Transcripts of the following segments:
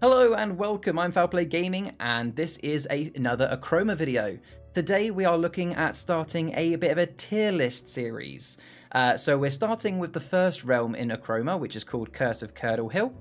Hello and welcome, I'm FowlPlay Gaming and this is a, another Achroma video. Today we are looking at starting a bit of a tier list series. Uh, so we're starting with the first realm in Achroma, which is called Curse of Curdle Hill.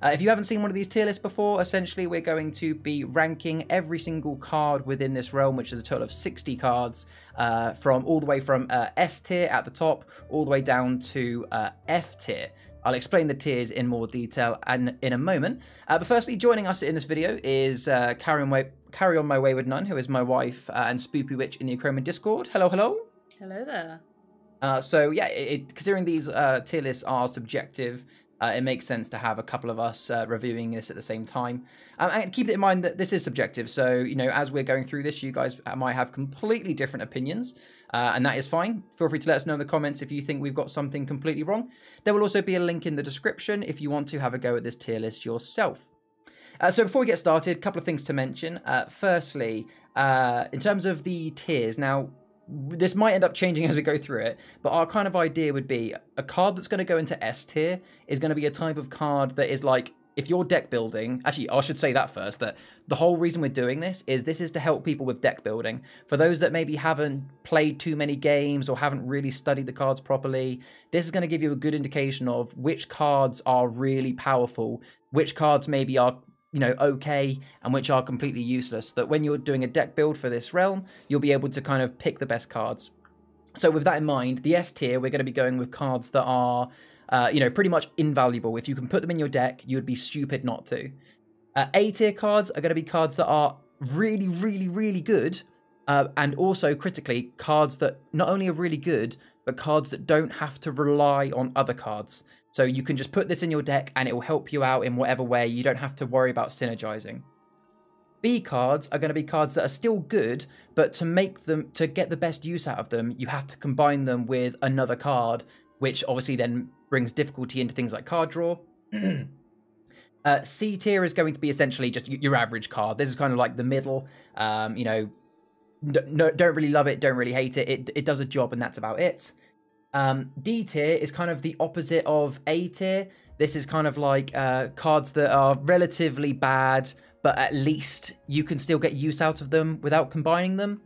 Uh, if you haven't seen one of these tier lists before, essentially we're going to be ranking every single card within this realm, which is a total of 60 cards, uh, from all the way from uh, S tier at the top, all the way down to uh, F tier. I'll explain the tiers in more detail and in a moment. Uh, but firstly, joining us in this video is uh, Carry, on My, Carry On My Wayward Nun, who is my wife uh, and Spoopy Witch in the Achroma Discord. Hello, hello. Hello there. Uh, so yeah, it, it, considering these uh, tier lists are subjective, uh, it makes sense to have a couple of us uh, reviewing this at the same time. Um, and keep it in mind that this is subjective, so you know as we're going through this, you guys might have completely different opinions, uh, and that is fine. Feel free to let us know in the comments if you think we've got something completely wrong. There will also be a link in the description if you want to have a go at this tier list yourself. Uh, so before we get started, a couple of things to mention. Uh, firstly, uh, in terms of the tiers, now this might end up changing as we go through it, but our kind of idea would be a card that's going to go into S tier is going to be a type of card that is like if you're deck building, actually, I should say that first, that the whole reason we're doing this is this is to help people with deck building. For those that maybe haven't played too many games or haven't really studied the cards properly, this is going to give you a good indication of which cards are really powerful, which cards maybe are you know, okay and which are completely useless. That when you're doing a deck build for this realm, you'll be able to kind of pick the best cards. So with that in mind, the S tier, we're going to be going with cards that are, uh, you know, pretty much invaluable. If you can put them in your deck, you'd be stupid not to. Uh, a tier cards are going to be cards that are really, really, really good. Uh, and also, critically, cards that not only are really good, but cards that don't have to rely on other cards. So you can just put this in your deck and it will help you out in whatever way. You don't have to worry about synergizing. B cards are going to be cards that are still good, but to make them, to get the best use out of them, you have to combine them with another card, which obviously then brings difficulty into things like card draw. uh, C tier is going to be essentially just your average card. This is kind of like the middle. Um, you know, no, don't really love it, don't really hate it. It, it does a job and that's about it. Um, D tier is kind of the opposite of A tier. This is kind of like uh, cards that are relatively bad, but at least you can still get use out of them without combining them.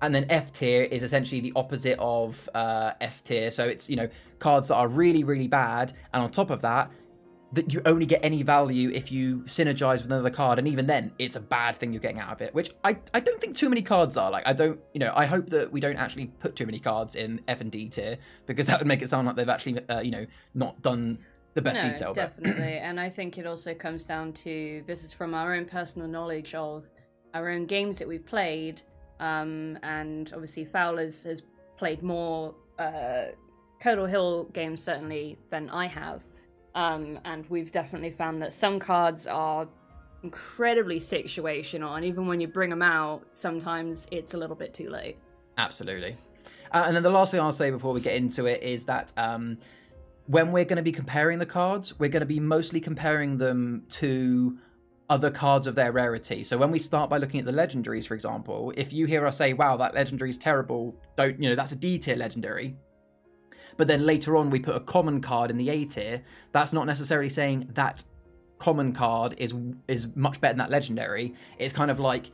And then F tier is essentially the opposite of uh, S tier. So it's, you know, cards that are really, really bad. And on top of that, that you only get any value if you synergize with another card, and even then, it's a bad thing you're getting out of it. Which I, I don't think too many cards are. Like I don't, you know, I hope that we don't actually put too many cards in F and D tier because that would make it sound like they've actually, uh, you know, not done the best no, detail. Definitely, and I think it also comes down to this is from our own personal knowledge of our own games that we've played, um, and obviously Fowlers has played more uh, Hill games certainly than I have. Um, and we've definitely found that some cards are incredibly situational, and even when you bring them out, sometimes it's a little bit too late. Absolutely. Uh, and then the last thing I'll say before we get into it is that um, when we're going to be comparing the cards, we're going to be mostly comparing them to other cards of their rarity. So when we start by looking at the legendaries, for example, if you hear us say, wow, that legendary is terrible, don't, you know, that's a D tier legendary, but then later on we put a common card in the A tier, that's not necessarily saying that common card is is much better than that legendary. It's kind of like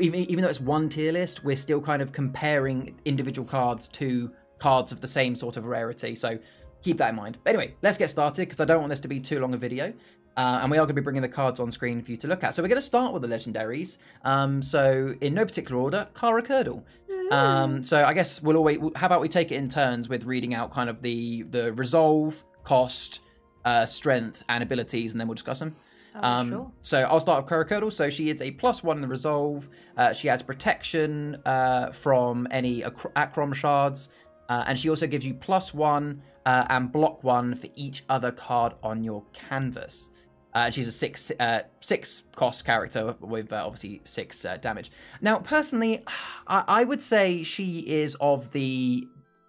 even even though it's one tier list, we're still kind of comparing individual cards to cards of the same sort of rarity. So keep that in mind. But anyway, let's get started because I don't want this to be too long a video. Uh, and we are going to be bringing the cards on screen for you to look at. So we're going to start with the legendaries. Um, so in no particular order, Kara Curdle. Um, so I guess we'll always. How about we take it in turns with reading out kind of the the resolve, cost, uh, strength, and abilities, and then we'll discuss them. Oh, um, sure. So I'll start with Kara Curdle. So she is a plus one in the resolve. Uh, she has protection uh, from any Achrom shards, uh, and she also gives you plus one uh, and block one for each other card on your canvas. Uh, she's a six uh, six cost character with uh, obviously six uh, damage. Now, personally, I, I, would say she is of the.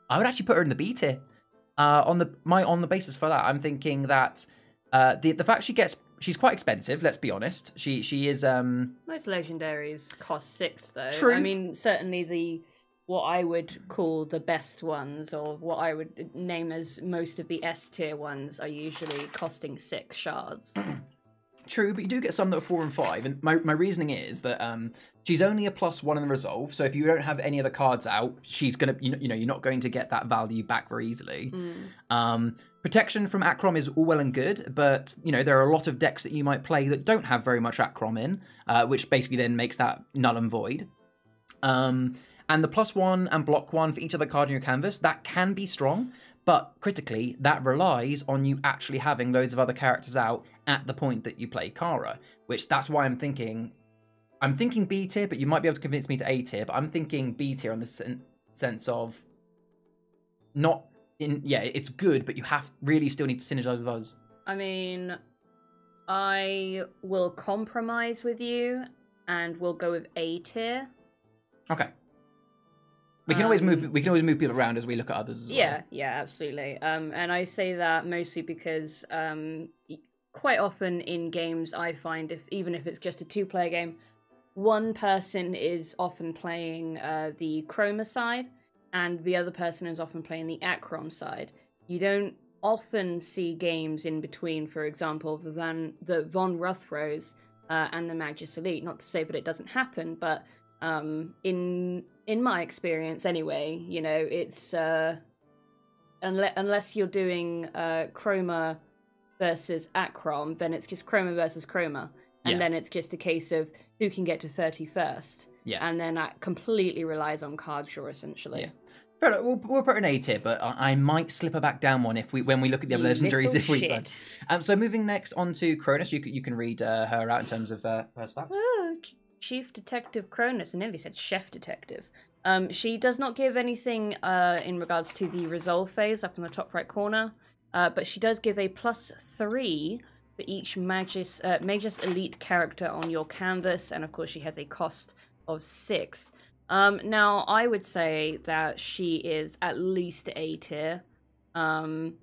I would actually put her in the B tier. Uh, on the my on the basis for that, I'm thinking that uh, the the fact she gets she's quite expensive. Let's be honest. She she is um Most legendaries cost six, though. True. I mean, certainly the what I would call the best ones, or what I would name as most of the S tier ones, are usually costing six shards. True, but you do get some that are four and five, and my, my reasoning is that um she's only a plus one in the resolve. So if you don't have any other cards out, she's gonna you know, you know you're not going to get that value back very easily. Um, protection from Achrom is all well and good, but you know there are a lot of decks that you might play that don't have very much Achrom in, uh, which basically then makes that null and void. Um, and the plus one and block one for each other card in your canvas that can be strong, but critically that relies on you actually having loads of other characters out at the point that you play Kara, which that's why I'm thinking. I'm thinking B tier, but you might be able to convince me to A tier. But I'm thinking B tier on the sen- sense of not in yeah, it's good, but you have really still need to synergize with us. I mean, I will compromise with you, and we'll go with A tier. Okay. We can always move. Um, We can always move people around as we look at others. As well. Yeah, yeah, absolutely. Um, and I say that mostly because um, quite often in games, I find if even if it's just a two-player game, one person is often playing uh, the Chroma side, and the other person is often playing the Achrom side. You don't often see games in between, for example, the Van, the Von Ruthros uh, and the Magus Elite. Not to say that it doesn't happen, but um, in in my experience, anyway, you know, it's uh, unless unless you're doing uh, Chroma versus Achrom, then it's just Chroma versus Chroma, and Yeah. then it's just a case of who can get to thirty first. Yeah. and then that completely relies on card draw, essentially. Yeah. We'll, we'll put an A tier, but I, might slip her back down one if we when we look at the other legendaries if we decide. Um, so moving next on to Cronus, you can, you can read uh, her out in terms of uh, her stats. Chief Detective Cronus. I nearly said Chef Detective. Um, she does not give anything uh, in regards to the resolve phase up in the top right corner, uh, but she does give a plus three for each Magus, uh, Magus Elite character on your canvas, and of course she has a cost of six. Um, now, I would say that she is at least A tier, um,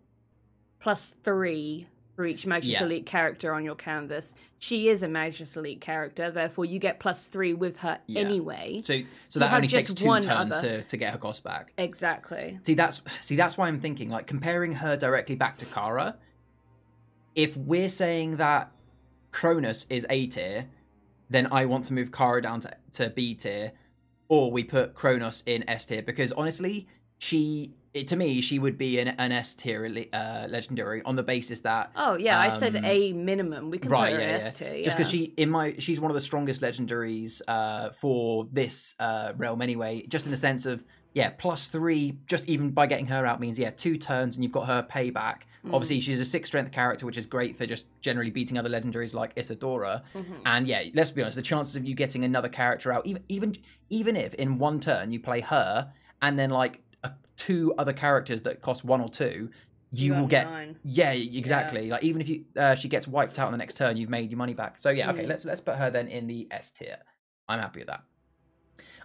plus three for each Magus Yeah. Elite character on your canvas. She is a Magus Elite character, therefore you get plus three with her Yeah. anyway. So so You that only takes two one turns other. to, to get her cost back. Exactly. See that's see that's why I'm thinking like comparing her directly back to Kara. If we're saying that Cronus is A tier, then I want to move Kara down to, to B tier, or we put Kronos in S tier because honestly, she it, to me she would be an, an S tier uh, legendary on the basis that Oh yeah, I said Um, a minimum. We can right, put her yeah. S tier. just because she in my she's one of the strongest legendaries uh, for this uh, realm anyway. Just in the sense of yeah, plus three just even by getting her out means yeah two turns and you've got her payback. Mm. Obviously, she's a six strength character, which is great for just generally beating other legendaries like Isadora. Mm-hmm. And yeah, let's be honest, the chances of you getting another character out, even even even if in one turn you play her and then like two other characters that cost one or two, you, You will get nine. yeah, exactly. Like even if you uh, she gets wiped out on the next turn, you've made your money back. So yeah, okay, Mm. let's let's put her then in the S tier. I'm happy with that.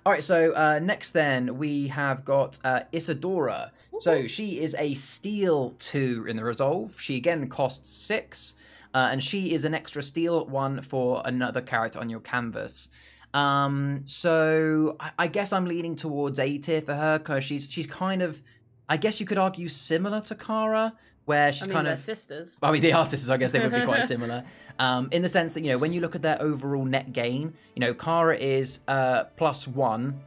All right, so uh, next then we have got uh, Isadora. So she is a steel two in the resolve. She again costs six, uh, and she is an extra steel one for another character on your canvas. Um, so I, I guess I'm leaning towards A tier for her because she's she's kind of, I guess you could argue similar to Kara, where she's I mean, kind of sisters. I mean, they are sisters. I guess they would be quite similar, um, in the sense that you know when you look at their overall net gain, you know, Kara is uh, plus one,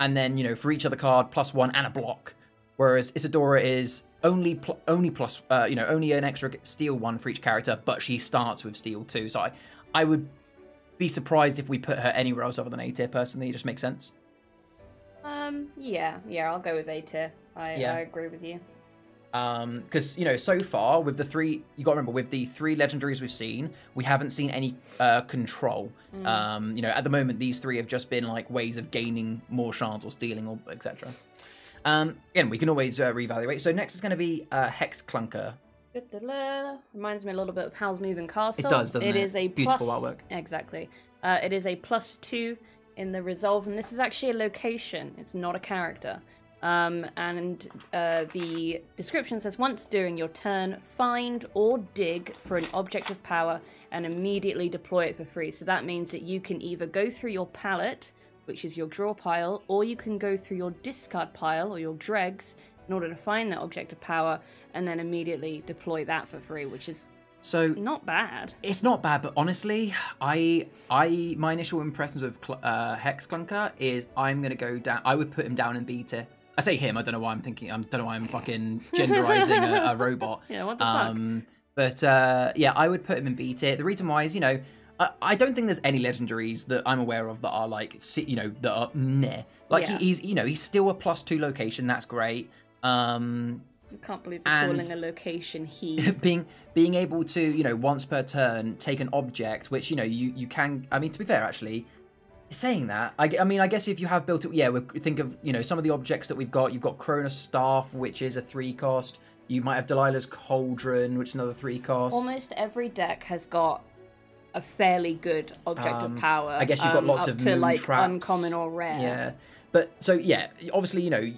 and then you know for each other card plus one and a block, whereas Isadora is only pl- only plus uh, you know only an extra steel one for each character, but she starts with steel two. So I, I would be surprised if we put her anywhere else other than A tier. Personally, it just makes sense. Um, yeah, yeah, I'll go with A tier. I, Yeah. I agree with you. Um, because you know, so far with the three, you got to remember with the three legendaries we've seen, we haven't seen any uh, control. Um, you know, at the moment, these three have just been like ways of gaining more shards or stealing or etc. Um, again, we can always uh, reevaluate. So next is going to be uh, Hex Clunker. Reminds me a little bit of Howl's Moving Castle. It does, doesn't it? It is a Beautiful plus- artwork. Exactly. Uh, it is a plus two in the resolve, and this is actually a location. It's not a character. Um, and uh, the description says once during your turn, find or dig for an object of power and immediately deploy it for free. So that means that you can either go through your palette, which is your draw pile, or you can go through your discard pile or your dregs in order to find that object of power and then immediately deploy that for free, which is So not bad. It's not bad, but honestly, I, I, my initial impressions of Cl- uh, Hex Clunker is I'm gonna go down. I would put him down in B tier. I say him. I don't know why I'm thinking. I don't know why I'm fucking genderizing a, a robot. Yeah, what the fuck? um, But uh, yeah, I would put him in B tier. The reason why is, you know, I, I don't think there's any legendaries that I'm aware of that are like, you know, that are meh. Like Yeah. he, he's, you know, he's still a plus two location. That's great. Um, I can't believe you're calling a location he. being being able to you know once per turn take an object which you know you you can i mean to be fair actually saying that i, I mean i guess if you have built it yeah we think of you know some of the objects that we've got you've got cronus staff which is a three cost you might have delilah's cauldron which is another three cost Almost every deck has got a fairly good object Um, of power. I guess you've got um, lots up of to like traps. uncommon or rare. Yeah, but so yeah, obviously you know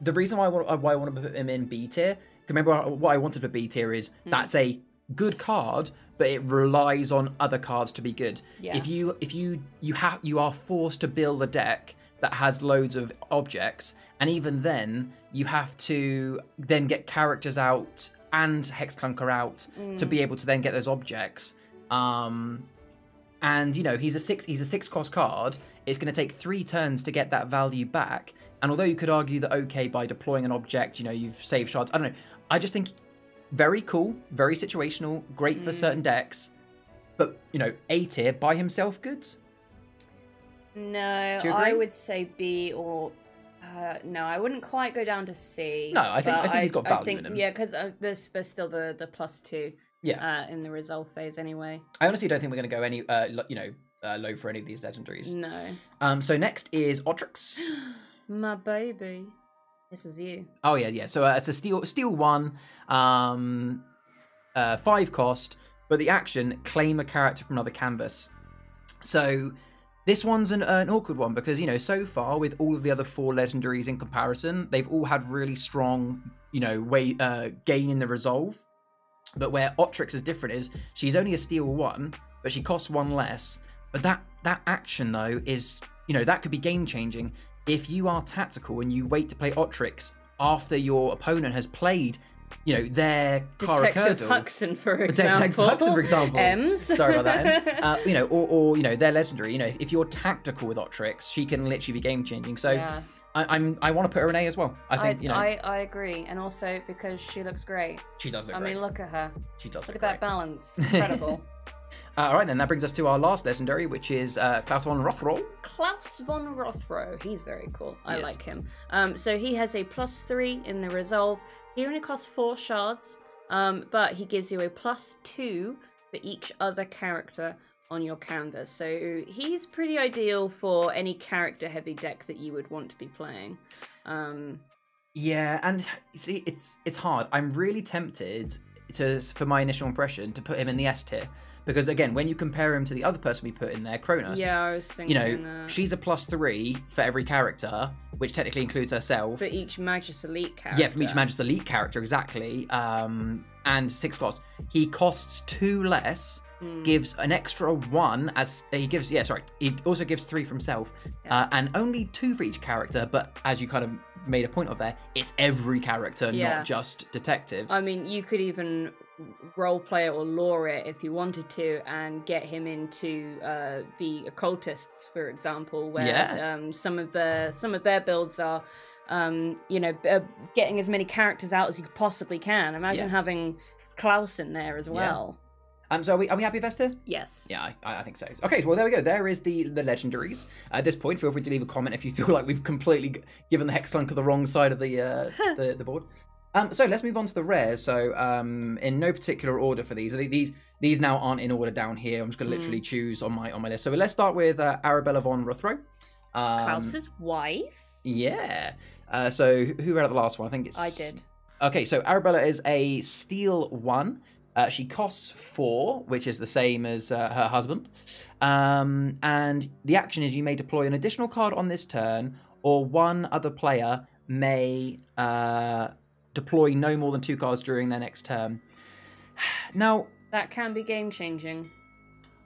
the reason why I want why I want to put him in B tier. Remember what I wanted for B tier is Hmm. that's a good card, but it relies on other cards to be good. Yeah. If you if you you have you are forced to build a deck that has loads of objects, and even then you have to then get characters out and Hex Clunker out to be able to then get those objects. Um, and you know he's a six he's a six cost card it's going to take three turns to get that value back and although you could argue that okay by deploying an object you know you've saved shards i don't know i just think very cool very situational great for certain decks but you know a tier by himself good No, I would say B or. Uh, no, I wouldn't quite go down to C. No, I think- I think he's got I value think, in him. Yeah, because uh, there's there's still the the plus two. Yeah. Uh, in the resolve phase anyway. i honestly don't think we're going to go any uh, lo- you know uh, low for any of these legendaries No, um so next is otrix my baby. This is you. Oh yeah, yeah. So uh, it's a steel steel one, um, uh, five cost, but the action claim a character from another canvas. So this one's an, an awkward one because you know so far with all of the other four legendaries in comparison, they've all had really strong you know way uh, gain in the resolve. But where Otrix is different is she's only a steel one, but she costs one less. But that that action though is you know that could be game changing if you are tactical and you wait to play Otrix after your opponent has played, you know their Detective Karakurdle. Huxon, for Detective example. Huxon, for example. Ems. Sorry about that. Ems. Uh, you know, or, or you know, they're legendary. You know, if you're tactical with Otrix, she can literally be game changing. So yeah. I, I'm I want to put her in A as well. I I, think you know I, I agree, and also because she looks great. she does look I great. mean, look at her. she does Look look at that balance. Incredible. Uh, all right, then that brings us to our last legendary, which is uh, Klaus von Rothroll. Klaus von Rothrow. He's very cool. I Yes. like him. Um, so he has a plus three in the resolve. He only costs four shards, um, but he gives you a plus two for each other character on your canvas. So he's pretty ideal for any character heavy deck that you would want to be playing. Um, Yeah, and see, it's it's hard. I'm really tempted to, for my initial impression, to put him in the S tier because again, when you compare him to the other person we put in there, Cronus, yeah, I was thinking you know, that. she's a plus three for every character, which technically includes herself. for each Magus Elite character. Yeah, from each Magus Elite character, exactly. Um, and six costs. He costs two less, Hmm. gives an extra one as he gives. Yeah, sorry. He also gives three from himself, uh, and only two for each character. But as you kind of made a point of there, it's every character, Yeah. not just detectives. I mean, you could even role play it or lure it if you wanted to, and get him into uh, the occultists, for example, where Yeah. um, some of the some of their builds are, um, you know, uh, getting as many characters out as you possibly can. Imagine Yeah. having Klaus in there as well. um, so are we, are we happy, Vesta? Yes. Yeah, I, I think so. Okay, well there we go. There is the the legendaries. At this point, feel free to leave a comment if you feel like we've completely given the hex clunker the wrong side of the uh, the, the board. Um, so let's move on to the rares. So um, in no particular order for these. These these now aren't in order down here. I'm just going to literally choose on my on my list. So let's start with uh, Arabella von Rothrow. Um, Klaus's wife. Yeah. Uh, so who read out the last one? I think it's I did. Okay, so Arabella is a steel one. Uh, she costs four, which is the same as uh, her husband. Um, and the action is you may deploy an additional card on this turn, or one other player may uh, deploy no more than two cards during their next turn. Now, That can be game changing.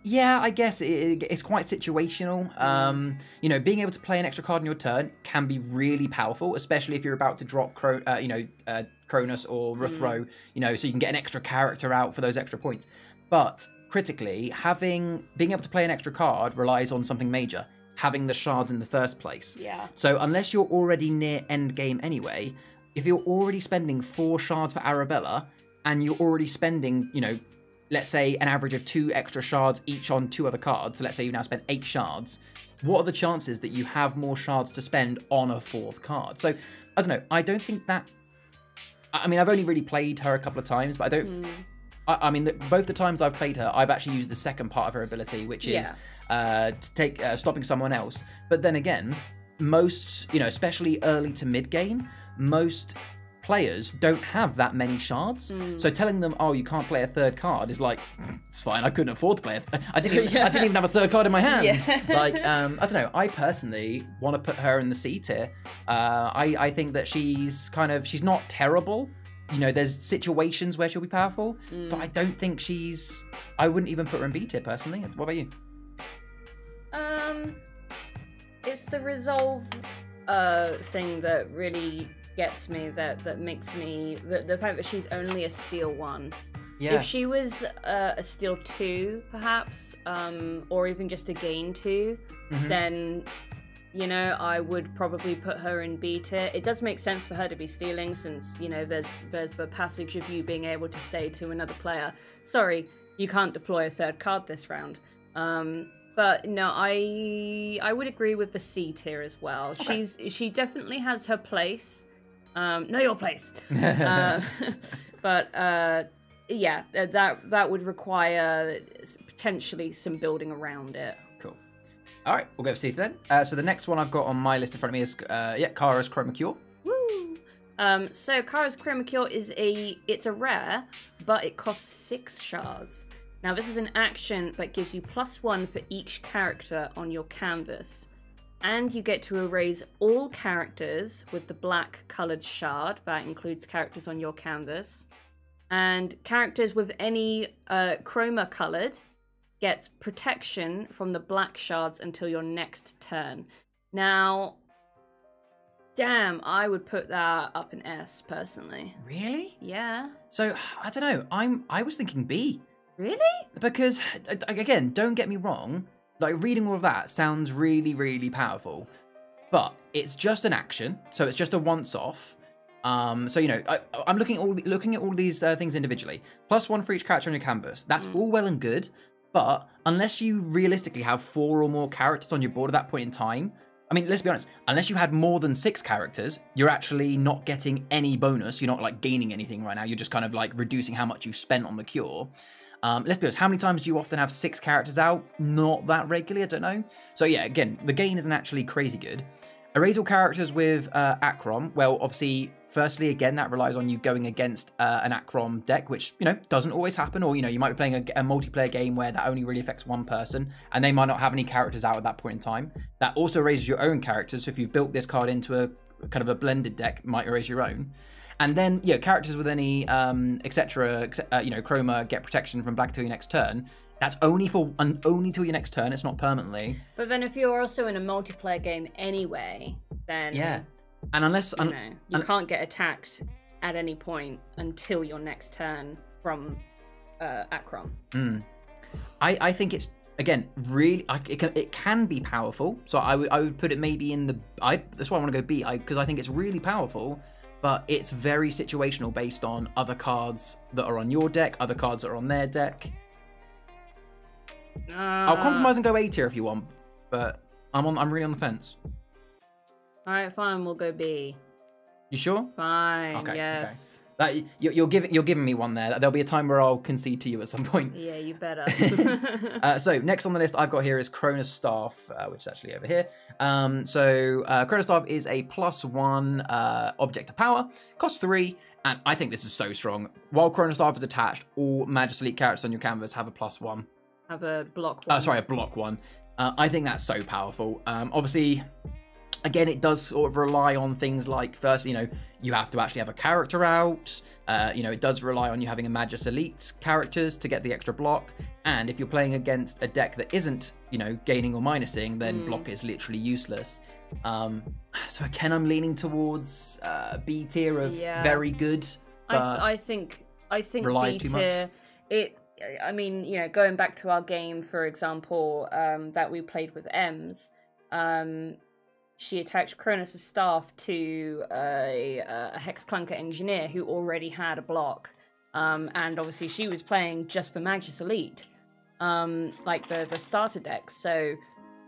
yeah, I guess it, it- it's quite situational. Um, you know, being able to play an extra card in your turn can be really powerful, especially if you're about to drop, Cro- uh, you know, uh, Cronus or Ruthro. You know, so you can get an extra character out for those extra points. But critically, having being able to play an extra card relies on something major, having the shards in the first place. Yeah. So unless you're already near end game anyway, if you're already spending four shards for Arabella and you're already spending, you know, let's say an average of two extra shards each on two other cards, so let's say you've now spent eight shards, what are the chances that you have more shards to spend on a fourth card? So I don't know. I don't think that. I mean, I've only really played her a couple of times, but I don't. I, I mean, the, both the times I've played her, I've actually used the second part of her ability, which is uh, to take uh, stopping someone else. But then again, most you know, especially early to mid game, most players don't have that many shards. So telling them, "Oh, you can't play a third card," is like, it's fine. I couldn't afford to play. A th- I didn't. Even, I didn't even have a third card in my hand. Yeah. like, um, I don't know. I personally want to put her in the C tier. Uh, I I think that she's kind of she's not terrible. You know, there's situations where she'll be powerful, but I don't think she's. I wouldn't even put her in B tier personally. What about you? Um, it's the resolve uh thing that really gets me. That that makes me the, the fact that she's only a steel one. Yeah. If she was uh, a steel two, perhaps, um, or even just a gain 2 Mhm. then you know I would probably put her in B tier. It does make sense for her to be stealing, since you know there's there's the passage of you being able to say to another player, "Sorry, you can't deploy a third card this round." Um, but no, I I would agree with the C tier as well. She's she definitely has her place. Um, know your place. uh, but uh, yeah, that that would require potentially some building around it. Cool. All right, we'll go for C then. Uh, so the next one I've got on my list in front of me is uh, yeah, Kara's Chroma Cure. Woo! Um, so Kara's Chroma Cure is a it's a rare, but it costs six shards. Now this is an action that gives you plus one for each character on your canvas. And you get to erase all characters with the black coloured shard. That includes characters on your canvas. And characters with any uh, chroma coloured gets protection from the black shards until your next turn. Now, damn, I would put that up in S personally. Really? Yeah. So I don't know. I'm I was thinking B Really? because again, don't get me wrong. Like reading all of that sounds really really powerful, but it's just an action, so it's just a once off. Um, so you know, I, I'm looking at all looking at all these uh, things individually. Plus one for each character on your canvas. That's all well and good, but unless you realistically have four or more characters on your board at that point in time, I mean, let's be honest. Unless you had more than six characters, you're actually not getting any bonus. You're not like gaining anything right now. You're just kind of like reducing how much you spent on the cure. Um, let's be honest. How many times do you often have six characters out? Not that regularly. I don't know. So yeah, again, the gain isn't actually crazy good. Erase all characters with uh, Achrom. Well, obviously, firstly, again, that relies on you going against uh, an Achrom deck, which you know doesn't always happen. Or you know, you might be playing a, a multiplayer game where that only really affects one person, and they might not have any characters out at that point in time. That also raises your own characters. So if you've built this card into a kind of a blended deck, might erase your own. And then, yeah, characters with any um, etc. Uh, you know, chroma get protection from black till your next turn. That's only for and only till your next turn. It's not permanently. But then if you're also in a multiplayer game anyway, then Yeah. And unless you un- know you un- can't get attacked at any point until your next turn from uh, Achrom. Mm. I, I think it's again really I, it, can, it can be powerful. So I would I would put it maybe in the I that's why I want to go B because I, think it's really powerful, but it's very situational based on other cards that are on your deck, other cards that are on their deck. Uh, I'll compromise and go A tier if you want, but I'm on I'm really on the fence. All right, fine. We'll go B. You sure? Fine. Okay, okay. That you're, you're giving you're giving me one there. There'll be a time where I'll concede to you at some point. Yeah, you better. Uh, so next on the list I've got here is Cronus Staff, uh, which is actually over here. Um, so uh, Cronus Staff is a plus one uh, object of power, costs three, and I think this is so strong. While Cronus Staff is attached, all Magus Elite characters on your canvas have a plus one. Have a block one. Oh, sorry, a block one. Uh, I think that's so powerful. Um, obviously, again, it does sort of rely on things like first, you know, you have to actually have a character out. Uh, you know, it does rely on you having a Magus Elite characters to get the extra block. And if you're playing against a deck that isn't, you know, gaining or minusing, then Mm. block is literally useless. Um, so again, I'm leaning towards uh, B tier of Yeah. very good. I, th- I think I think relies B too much. tier it I mean, you know, going back to our game, for example, um, that we played with Ems, um, she attached Cronus' staff to a, a Hex Clunker engineer who already had a block. Um, and obviously she was playing just for Magus Elite, um, like the, the starter deck. So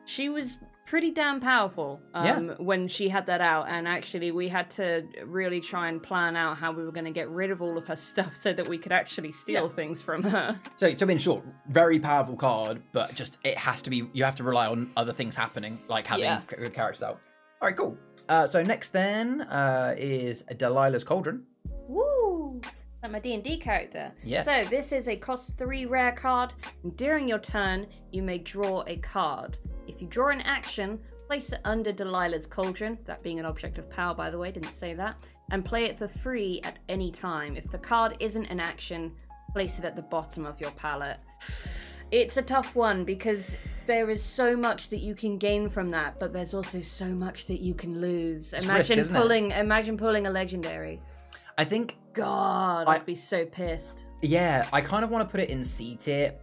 she was pretty damn powerful um, when she had that out. And actually, we had to really try and plan out how we were going to get rid of all of her stuff so that we could actually steal Yeah. things from her. So, to be in short, very powerful card, but just it has to be. You have to rely on other things happening, like having Yeah. ca- characters out. All right, cool. Uh, so next then uh, is Delilah's Cauldron. Woo! Like my D&D character. Yeah. So this is a cost 3 rare card. And during your turn, you may draw a card. If you draw an action, place it under Delilah's Cauldron, that being an object of power by the way, didn't say that, and play it for free at any time. If the card isn't an action, place it at the bottom of your palette. It's a tough one because there is so much that you can gain from that, but there's also so much that you can lose. risk, Imagine it? pulling imagine pulling a legendary. I think, God, I- I'd be so pissed. yeah, I kind of want to put it in C tier,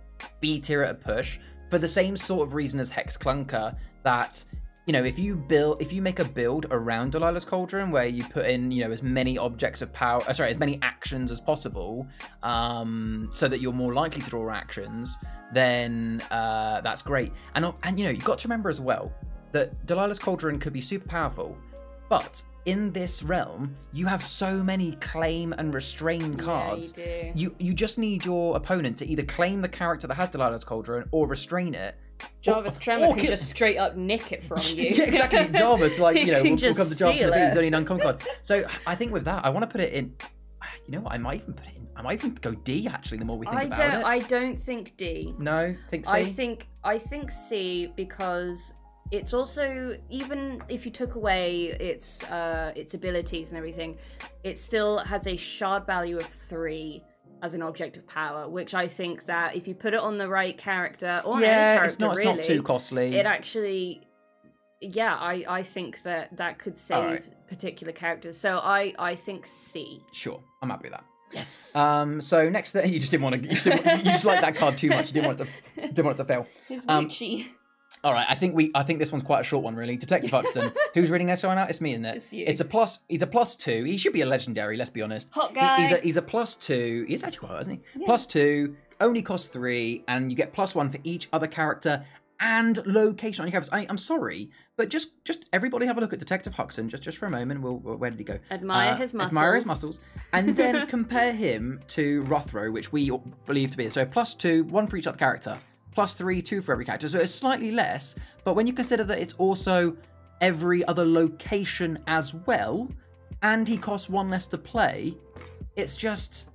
B tier at a push, for the same sort of reason as Hex Clunker. That you know, if you build, if you make a build around Delilah's Cauldron where you put in, you know, as many objects of power, uh, sorry, as many actions as possible, um, so that you're more likely to draw actions, then uh, that's great. And and you know, you've got to remember as well that Delilah's Cauldron could be super powerful, but in this realm, you have so many claim and restrain cards. Yeah, you. You you just need your opponent to either claim the character that has Delilah's Cauldron or restrain it. Jarvis or- Tremor or can kill- just straight up nick it from you. yeah, exactly. Jarvis, like you know, can will, will come to Jarvis in a bit. He's only an uncon card. So I think with that, I want to put it in. You know what? I might even put it in. I might even go D. Actually, the more we think I about don't. it. I don't think D. No, think C. I think. I think C because it's also even if you took away its uh, its abilities and everything, it still has a shard value of three as an object of power, which I think that if you put it on the right character or on any yeah, character it's not. really, It's not too costly. it actually yeah i i think that that could save Alright. particular characters so i i think c Sure, I'm happy with that. yes Um, so next, th- you just didn't want to. You just, you just like that card too much. You didn't want it to. Didn't want it to fail. it's um, witchy All right, I think we. I think this one's quite a short one, really. Detective Huxton. Who's reading this one out? It's me, isn't it? It's you. It's a plus. He's a plus two. He should be a legendary. Let's be honest. Hot He- guy. he's a he's a plus two. He's actually quite isn't he? Plus two. Only costs three, and you get plus one for each other character and location on your characters. I, I'm sorry, but just just everybody have a look at Detective Huxton just just for a moment. We'll, where did he go? Admire Uh, his Admire his muscles. muscles, and then compare him to Rothro, which we believe to be so plus two, one for each other character, plus three, two for every character. So it's slightly less, but when you consider that it's also every other location as well, and he costs one less to play, it's just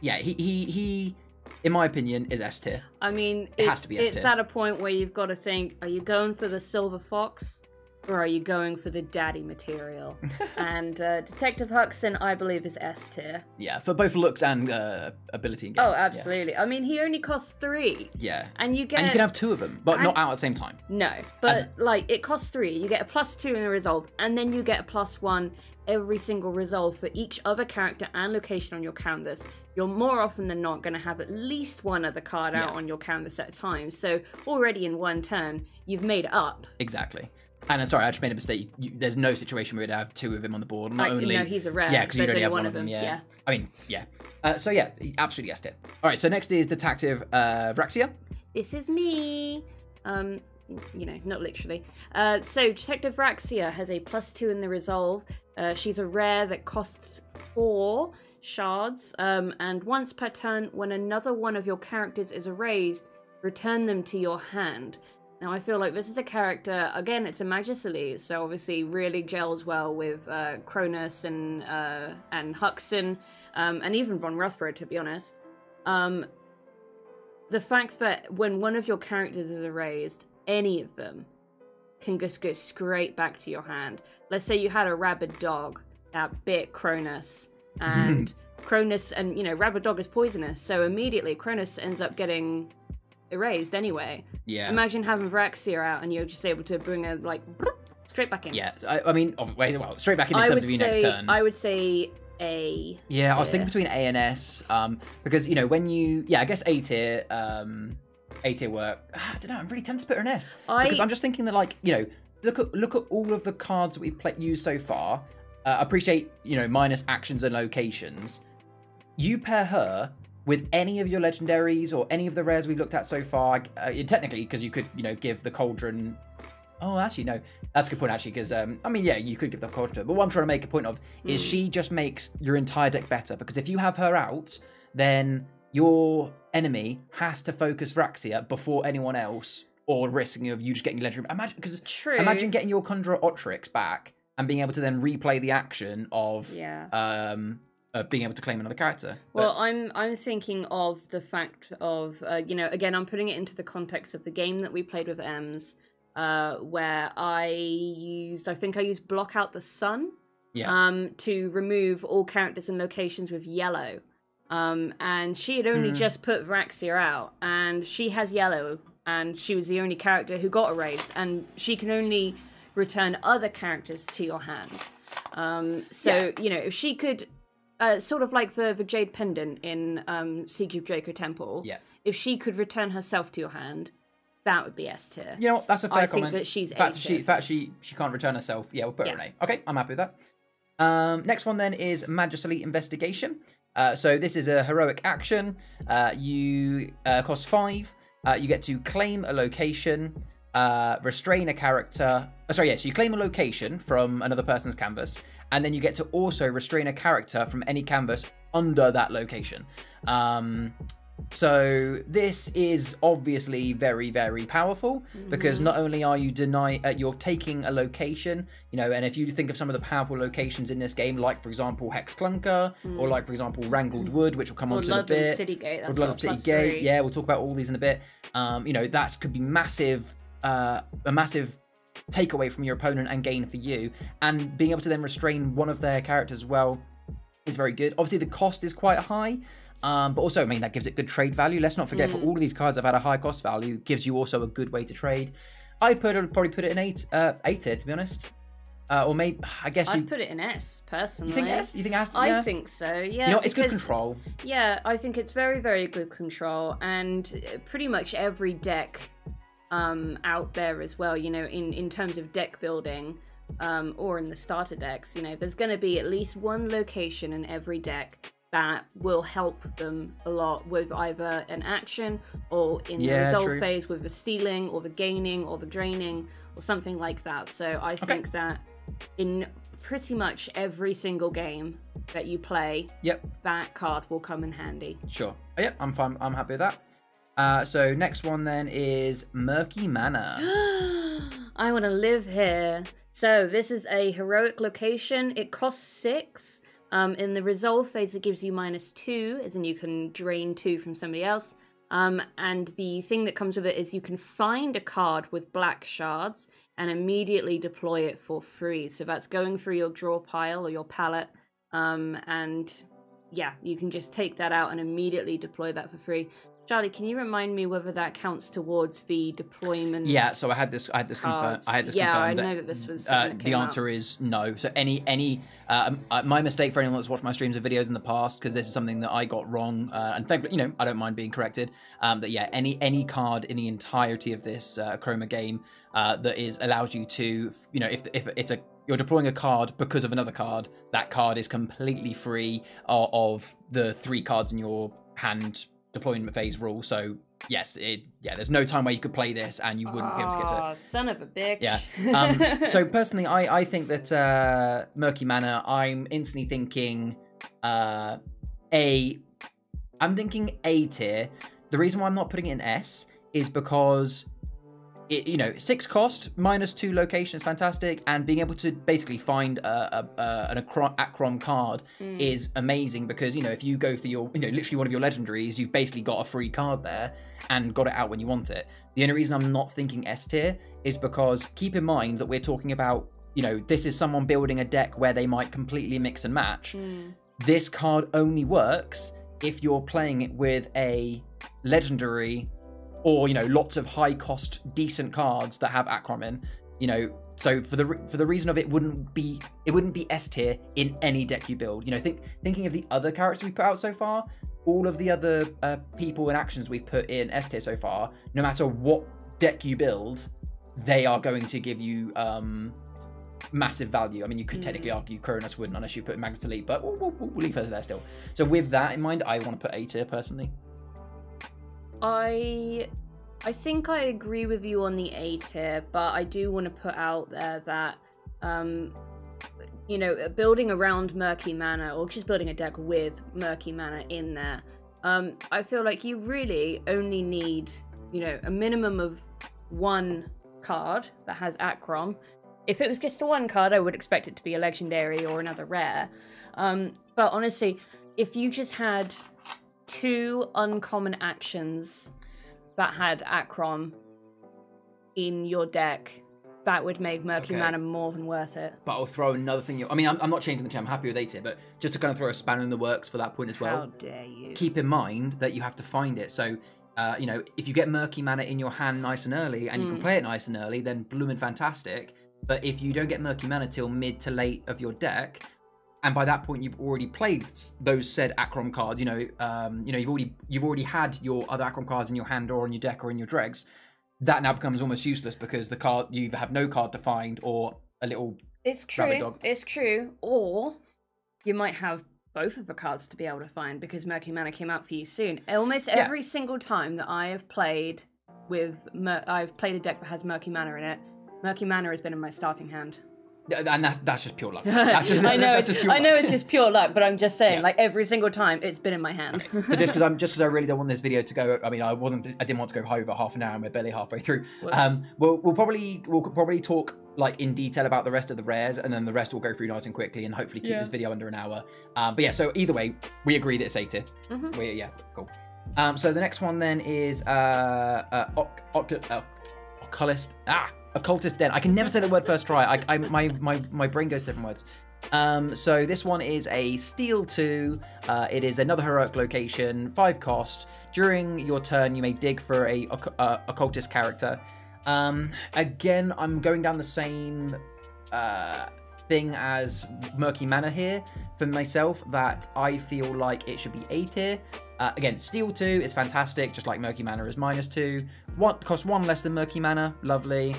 yeah, he he he, in my opinion, is S tier. i mean It it's, has to be S it's at a point where you've got to think are you going for the silver fox or are you going for the daddy material and uh, detective huxton i believe is s tier Yeah, for both looks and uh, ability. And game. oh Yeah. absolutely i mean he only costs three Yeah. and you get And you can have two of them, but and- not out at the same time. No, but As- like it costs three. You get a plus two in a resolve, and then you get a plus one every single resolve for each other character and location on your canvas. You're more often than not going to have at least one other card out Yeah. on your canvas at a time. So already in one turn, you've made it up. Exactly. And I'm sorry, I just made a mistake. You, there's no situation where we'd have two of him on the board. Not Like, only no, he's a rare. Yeah, because you There's only only have one one of them, Yeah. yeah. I mean, yeah. Uh, so yeah, he absolutely yes tier. All right. So next is Detective uh, Vraxia. This is me. Um, you know, not literally. Uh, so Detective Vraxia has a plus two in the resolve. Uh, she's a rare that costs four shards, um, and once per turn, when another one of your characters is erased, return them to your hand. Now, I feel like this is a character, again, it's a Elite, so obviously really gels well with uh, Cronus and, uh, and Huxon, um, and even Von Rothbard, to be honest. Um, the fact that when one of your characters is erased, any of them, can just go straight back to your hand. Let's say you had a rabid dog that bit Cronus, and Cronus, and you know, rabid dog is poisonous, so immediately Cronus ends up getting erased anyway. Yeah. Imagine having Vraxia out and you're just able to bring a like straight back in. Yeah, I, I mean, well, straight back in, in I terms of your say next turn. I would say A. Yeah, I was thinking between A and S, um, because you know when you, yeah, I guess A tier, um, A tier work. I don't know. I'm really tempted to put her in S I- because I'm just thinking that like you know, look at look at all of the cards that we've play, used so far. Uh, appreciate you know minus actions and locations. You pair her with any of your legendaries or any of the rares we've looked at so far. Uh, technically, because you could you know give the cauldron. Oh, actually, no. That's a good point, actually, because, um, I mean, yeah, you could give the cauldron but what I'm trying to make a point of is Hmm. she just makes your entire deck better, because if you have her out, then your enemy has to focus Vraxia before anyone else, or risking of you just getting your legendary. Imagine, because True. imagine getting your Conjurer Otrix back and being able to then replay the action of Yeah. um, uh, being able to claim another character. But- Well, I'm I'm thinking of the fact of uh, you know again I'm putting it into the context of the game that we played with Ems, uh, where I used I think I used block out the sun, Yeah. um, to remove all characters and locations with yellow, um, and she had only Mm. just put Vraxia out, and she has yellow, and she was the only character who got erased, and she can only return other characters to your hand. Um, so Yeah. you know if she could uh, sort of like the the jade pendant in um, Siege of Draco Temple. Yeah. If she could return herself to your hand, that would be S tier. You know, that's a fair I think comment. that she's A she, tier in fact, she, she can't return herself. Yeah, we'll put her in A. Okay, I'm happy with that. Um, next one then is Magisterial Investigation. Uh, so this is a heroic action. Uh, you uh, cost five. Uh, you get to claim a location, uh, restrain a character. Oh, sorry, yes, you claim a location from another person's canvas, and then you get to also restrain a character from any canvas under that location. Um, so this is obviously very, very powerful because not only are you deny, uh, you're taking a location, you know, and if you think of some of the powerful locations in this game, like for example Hex Clunker, or like for example Wrangled Wood, which will come on to in a bit, City Gate. That's Blood got of City Gate. three. Yeah, we'll talk about all these in a bit. Um, you know, that could be massive, uh, a massive takeaway from your opponent and gain for you, and being able to then restrain one of their characters as well is very good. Obviously, the cost is quite high. Um, but also, I mean, that gives it good trade value. Let's not forget, for all of these cards have had a high cost value, gives you also a good way to trade. I put it, probably put it in eight, uh, eight tier, to be honest. Uh, or maybe, I guess you, I'd put it in S personally. you think S? You think S? I yeah. think so. Yeah. You know, it's good control. Yeah, I think it's very, very good control, and pretty much every deck um, out there as well. You know, in in terms of deck building, um, or in the starter decks, you know, there's going to be at least one location in every deck that will help them a lot with either an action or in the Yeah, resolve true. phase with the stealing or the gaining or the draining or something like that. So I think that in pretty much every single game that you play, Yep. that card will come in handy. Sure. Oh, yeah, I'm fine. I'm happy with that. Uh, so next one then is Murky Manor. I want to live here. So this is a heroic location. It costs six. Um, in the resolve phase, it gives you minus two, as in you can drain two from somebody else. Um, and the thing that comes with it is you can find a card with black shards and immediately deploy it for free. So that's going through your draw pile or your palette. Um, and yeah, you can just take that out and immediately deploy that for free. Charlie, can you remind me whether that counts towards the deployment? Yeah, so I had this. I had this confirmed. I had this Yeah, confirmed. I know that this was Uh, that the came out. answer is no. So any any uh, um, uh, my mistake for anyone that's watched my streams and videos in the past because this is something that I got wrong. Uh, and thankfully, you know, I don't mind being corrected. Um, but yeah, any any card in the entirety of this uh, Chroma game uh, that is allows you to, you know, if if it's a you're deploying a card because of another card, that card is completely free of the three cards in your hand deployment phase rule. So yes, it yeah, there's no time where you could play this and you wouldn't be able to get to it. Son of a bitch. Yeah. Um, so personally, I I think that uh, Murky Manor. I'm instantly thinking uh, a. I'm thinking A tier. The reason why I'm not putting it in S is because it, you know, six cost minus two location is fantastic, and being able to basically find a, a, a an Achrom card Mm. is amazing because you know if you go for your you know literally one of your legendaries, you've basically got a free card there and got it out when you want it. The only reason I'm not thinking S tier is because keep in mind that we're talking about you know this is someone building a deck where they might completely mix and match. Mm. This card only works if you're playing it with a legendary or you know lots of high cost decent cards that have Achrom in. You know, so for the for the reason of it wouldn't be it wouldn't be S tier in any deck you build. You know, think thinking of the other characters we put out so far, all of the other uh, people and actions we've put in S tier so far, no matter what deck you build, they are going to give you um massive value. I mean, you could technically argue Kronos wouldn't unless you put Magus Elite, but we'll, we'll, we'll leave her there still. So with that in mind, I want to put A tier personally. I I think I agree with you on the A tier, but I do want to put out there that um you know, building around Murky Manor or just building a deck with Murky Manor in there. Um I feel like you really only need, you know, a minimum of one card that has Achrom. If it was just the one card, I would expect it to be a legendary or another rare. Um, but honestly, if you just had two uncommon actions that had Achrom in your deck, that would make Murky Okay. Manor more than worth it. But I'll throw another thing. I mean, I'm, I'm not changing the chair. I'm happy with A tier, but just to kind of throw a spanner in the works for that point as well. How dare you? keep in mind that you have to find it. So, uh, you know, if you get Murky Manor in your hand nice and early and you can Mm. play it nice and early, then blooming fantastic. But if you don't get Murky Manor till mid to late of your deck, and by that point you've already played those said Achrom cards, you know, um, you know, you've already you've already had your other Achrom cards in your hand or on your deck or in your dregs. That now becomes almost useless because the card you either have no card to find or a little It's true. dog. It's true. Or you might have both of the cards to be able to find because Murky Manor came out for you soon. Almost every single time that I have played with, Mur- I've played a deck that has Murky Manor in it. Murky Manor has been in my starting hand. And that's that's just pure luck. That's just, I know. that's just pure I know luck. it's just pure luck, but I'm just saying, Yeah. like every single time, it's been in my hand. so just because I'm just because I really don't want this video to go. I mean, I wasn't. I didn't want to go over half an hour, and we're barely halfway through. Whoops. Um, we'll we'll probably we'll probably talk like in detail about the rest of the rares, and then the rest will go through nice and quickly, and hopefully keep Yeah. this video under an hour. Um, but yeah, so either way, we agree that it's A tier. Mhm. We yeah, cool. Um, so the next one then is uh, uh, oc- oc- uh occultist ah occultist den. I can never say the word first try. I, I my my my brain goes different words. Um, so this one is a steal two. Uh, it is another heroic location, five cost. During your turn, you may dig for a uh, occultist character. Um, again, I'm going down the same uh, thing as Murky Manor here for myself. That I feel like it should be A tier. Uh, again, Steal 2 is fantastic, just like Murky Manor is minus 2. One, cost 1 less than Murky Manor, lovely.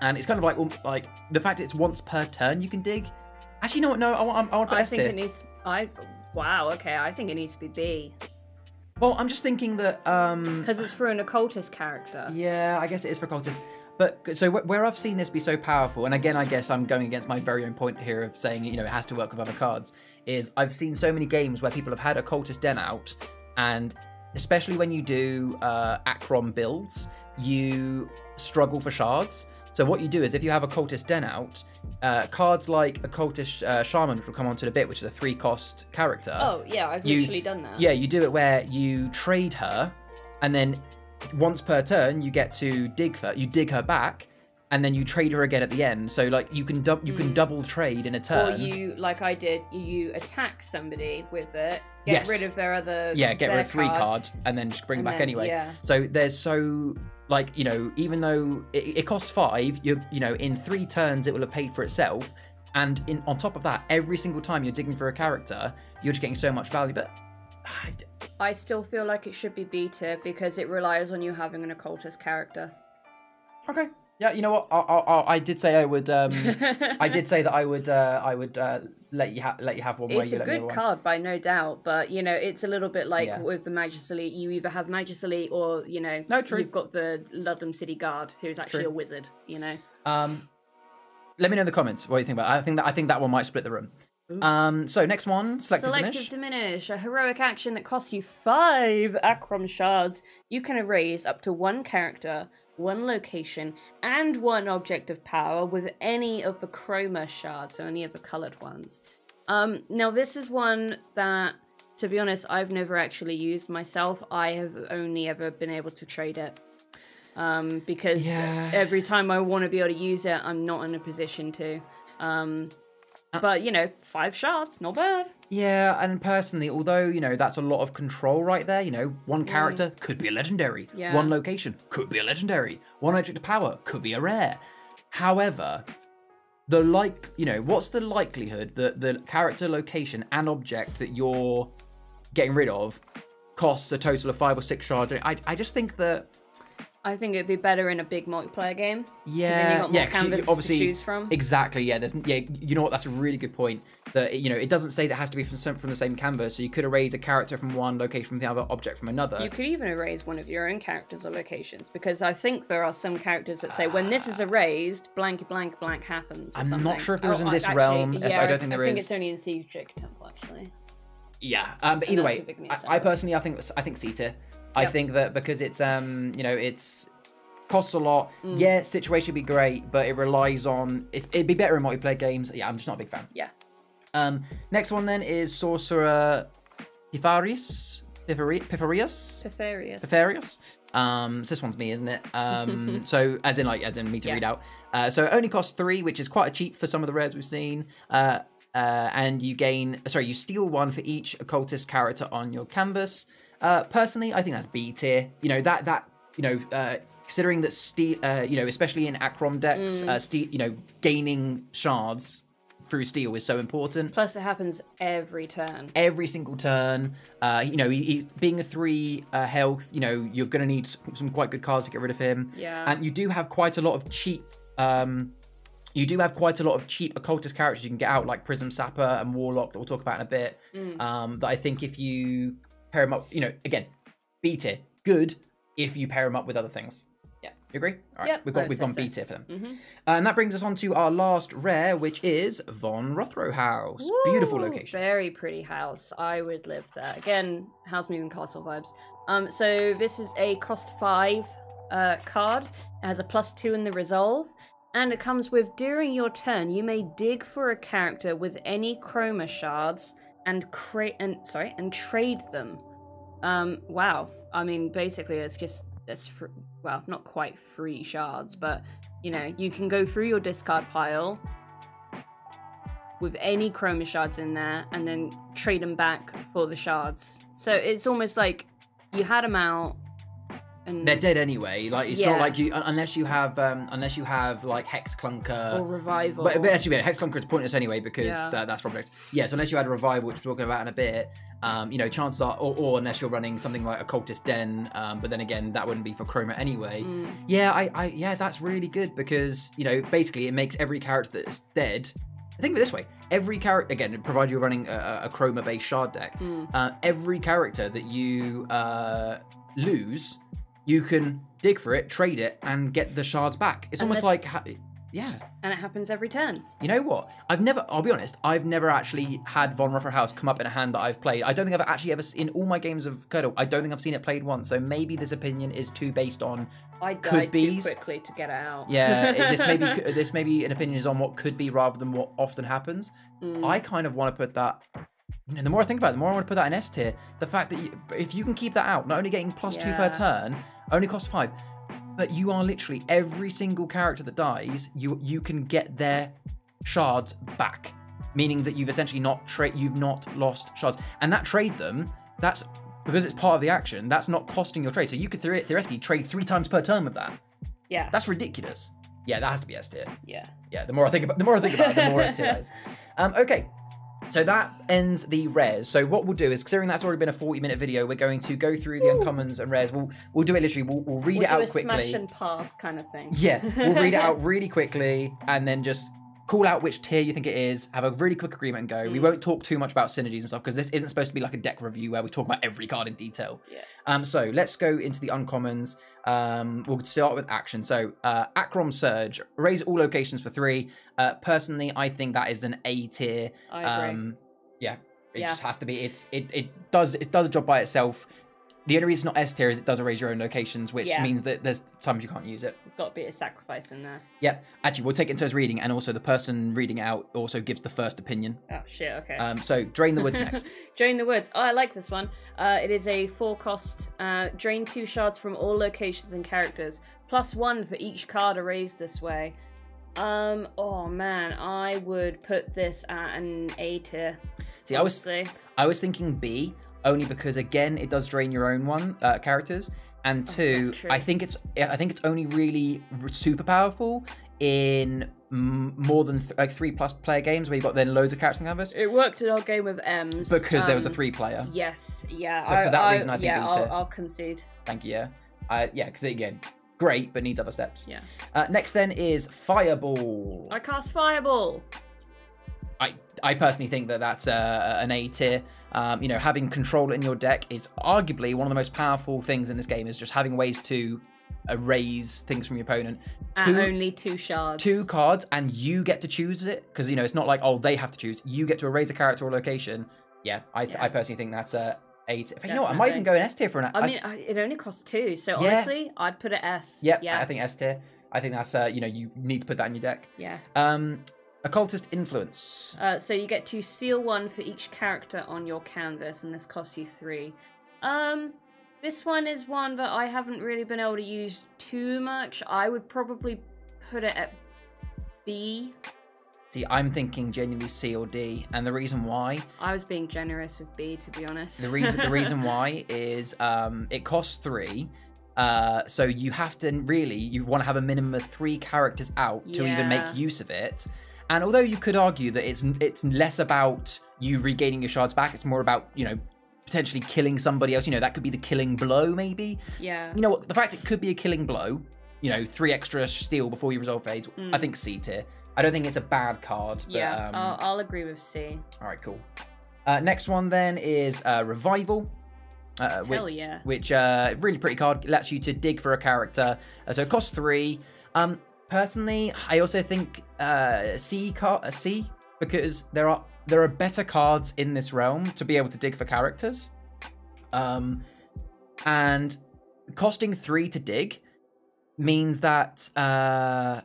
And it's kind of like um, like the fact it's once per turn you can dig. Actually, no, no, I want, I want I think tier. it needs. I wow. Okay, I think it needs to be B Well, I'm just thinking that um because it's for an occultist character. Yeah, I guess it is for cultists. But so where I've seen this be so powerful, and again, I guess I'm going against my very own point here of saying you know it has to work with other cards. Is I've seen so many games where people have had Occultist den out, and especially when you do uh, Achrom builds, you struggle for shards. So what you do is if you have Occultist Den out, uh, cards like a cultist uh, shaman, which will come onto in a bit, which is a three cost character. Oh yeah, I've You- literally done that. Yeah, you do it where you trade her, and then once per turn you get to dig her. You dig her back, and then you trade her again at the end. So like you can dub- you can Mm. double trade in a turn. Or you, like I did, you attack somebody with it, get Yes. rid of their other. yeah, get rid of three card, card and then just bring it and back then- anyway. Yeah. So there's so like you know even though it, it costs five, you you know in three turns it will have paid for itself, and in on top of that, every single time you're digging for a character, you're just getting so much value. But I d- I still feel like it should be B tier because it relies on you having an occultist character. okay, yeah, you know what? I, I, I- did say I would. Um, I did say that I would. Uh, I would uh, let you ha- let you have one. It's a good card by no doubt, but you know it's a little bit like Yeah. with the Magus Elite. You either have Magus Elite or you know No, true. you've got the Ludlam City Guard, who's actually True. a wizard. You know. Um, let me know in the comments what you think about. It. I think that I think that one might split the room. Ooh. Um, so next one, selective, diminish. diminish, a heroic action that costs you five Achrom shards. You can erase up to one character one location, and one object of power with any of the chroma shards, so any of the colored ones. Um, now, this is one that, to be honest, I've never actually used myself. I have only ever been able to trade it. Um, because Yeah. every time I want to be able to use it, I'm not in a position to. Um, Uh, but, you know, five shards, not bad. Yeah, and personally, although you know that's a lot of control right there, you know, one mm. character could be a legendary, Yeah. one location could be a legendary, one object of power could be a rare. However, the like, you know, what's the likelihood that the character, location, and object that you're getting rid of costs a total of five or six shards? I, I just think that I think it'd be better in a big multiplayer game. yeah, you got more yeah, 'cause you- canvas to obviously, choose from. Exactly. Yeah. There's yeah. You know what? That's a really good point. That you know, it doesn't say that it has to be from from the same canvas. So you could erase a character from one location from the other, object from another. You could even erase one of your own characters or locations because I think there are some characters that say when this is erased, blank blank blank happens. Or I'm not sure if there is in this actually, realm. Yeah, I don't think there I think is. it's only in Siege Temple actually. Yeah, um, but either way, I, I personally, I think I think tier. I think that because it's um, you know, it's costs a lot. Mm. Yeah, situation would be great, but it relies on it's, it'd be better in multiplayer games. Yeah, I'm just not a big fan. Yeah. Um, next one then is Sorcerer Pifarius. Pifari- Pifarius. Pifarius. Pifarius. Um, so this one's me, isn't it? Um, so as in like as in me to Yeah. read out. Uh, so it only costs three, which is quite cheap for some of the rares we've seen. Uh, uh, and you gain, sorry, you steal one for each occultist character on your canvas. Uh, personally, I think that's B tier. You know that that you know, uh, considering that steal, uh, you know, especially in Achrom decks, uh, steal, you know, gaining shards through steal is so important Plus, it happens every turn. every single turn. Uh, you know, he, he's being a three uh, health. You know, you're going to need some quite good cards to get rid of him. Yeah. And you do have quite a lot of cheap. Um, you do have quite a lot of cheap occultist characters you can get out, like Prism Sapper and Warlock, that we'll talk about in a bit. Mm. Um, that I think if you pair them up, you know, again, B tier, good if you pair them up with other things. Yeah. You agree? All right, Yep, we've got we've gone so. B tier for them. Mhm. Uh, and that brings us on to our last rare, which is Von Rothrow House. Beautiful location. Very pretty house. I would live there. Again, house moving castle vibes. Um, so this is a cost five uh, card. It has a plus two in the resolve. And it comes with during your turn, you may dig for a character with any chroma shards and create and sorry and trade them. Um, wow. I mean, basically, it's just it's well, not quite free shards, but you know, you can go through your discard pile with any chroma shards in there and then trade them back for the shards. So it's almost like you had them out and They're dead anyway. Like it's Yeah. not like you unless you have um unless you have like Hex Clunker. or revival. but, but actually, yeah, Hex Clunker is pointless anyway because Yeah. that, that's Roblox. Yeah, so unless you had a revival, which we're talking about in a bit, um, you know, chances are, or, or unless you're running something like Occultist Den, um, but then again, that wouldn't be for Chroma anyway. Mm, Yeah, I, I, yeah, that's really good because you know, basically, it makes every character that's dead. Think of it this way: every character, again, provided you're running a, a Chroma-based shard deck, mm. uh, every character that you uh, lose, you can dig for it, trade it, and get the shards back. It's And almost like, ha- yeah. and it happens every turn. You know what? I've never. I'll be honest. I've never actually had Von Ruffer House come up in a hand that I've played. I don't think I've actually ever in all my games of Curdle. I don't think I've seen it played once. So maybe this opinion is too based on. I Could died too be's. quickly to get it out. Yeah, this maybe this maybe an opinion is on what could be rather than what often happens. Mm. I kind of want to put that. You know, the more I think about it, the more I want to put that in S tier. The fact that you, if you can keep that out, not only getting plus two per turn, only costs five, but you are literally every single character that dies, you you can get their shards back, meaning that you've essentially not trade, you've not lost shards, and that trade them. That's because it's part of the action. That's not costing your trade. So you could theore- theoretically trade three times per turn with that. yeah, That's ridiculous. Yeah, that has to be S tier. yeah. Yeah, the more I think about the more I think about it, the more S tier is. Um, okay. So that ends the rares. So what we'll do is, considering that's already been a forty-minute video, we're going to go through the uncommons and rares. We'll we'll do it literally. We'll, we'll read We'll it out a quickly. smash and pass kind of thing. Yeah, we'll read it out really quickly, and then just call out which tier you think it is. Have a really quick agreement and go. We Mm. won't talk too much about synergies and stuff because this isn't supposed to be like a deck review where we talk about every card in detail. Yeah. Um, so let's go into the uncommons. Um, we'll start with action. So uh, Achrom Surge, raise all locations for three. Uh, personally, I think that is an A tier. I agree. Um, yeah, it Yeah. just has to be. It's it it does it does a job by itself. The only reason it's not S tier is it does erase your own locations, which Yeah. means that there's times you can't use it. There's got to be a sacrifice in there. Yep. Actually, we'll take it into as reading, and also the person reading it out also gives the first opinion. Oh shit. Okay. Um, so drain the woods next. Drain the Woods. Oh, I like this one. Uh, it is a four cost. Uh, drain two shards from all locations and characters, plus one for each card erased this way. Um. Oh man, I would put this at an A tier. See, I was honestly. I was thinking B only because again it does drain your own one uh, characters, and two, Oh. I think it's I think it's only really super powerful in m- more than th- like three plus player games where you've got then loads of characters on canvas It worked in our game of M's because there was a um, three player. Yes. Yeah. So for that reason, I think yeah. I'll, I'll concede. Thank you. Yeah, uh, yeah, because again, great, but needs other steps. Yeah. Uh, next then is Fireball. I cast Fireball. I I personally think that that's uh, an A tier. Um, you know, having control in your deck is arguably one of the most powerful things in this game. Is just having ways to erase things from your opponent. Two, only two shards. two cards, and you get to choose it because you know it's not like oh they have to choose. You get to erase a character or location. Yeah, I th- Yeah. I personally think that's a A tier. You know what? I might even go an S tier for an. I mean, I, it only costs two, so Yeah. honestly, I'd put it S. yeah, Yeah. I think S tier. I think that's uh, you know you need to put that in your deck. yeah. Um, occultist influence. Uh, so you get to steal one for each character on your canvas, and this costs you three. Um, this one is one that I haven't really been able to use too much. I would probably put it at B. See, I'm thinking genuinely C or D, and the reason why I was being generous with B, to be honest. The reason the reason why is um, it costs three. Uh, so you have to really you want to have a minimum of three characters out to even make use of it. And although you could argue that it's it's less about you regaining your shards back, it's more about you know potentially killing somebody else. You know that could be the killing blow, maybe. yeah. You know what? The fact it could be a killing blow. You know, three extra steal before you resolve phase. I think C tier. I don't think it's a bad card. But, Mm. Yeah, um, I'll, I'll agree with C. all right, cool. Uh, next one then is uh, revival. Uh, which, Hell yeah. which uh, really pretty card lets you to dig for a character. Uh, so it costs three. Um, personally, I also think uh, C car uh, C because there are there are better cards in this realm to be able to dig for characters. Um, and costing three to dig means that uh,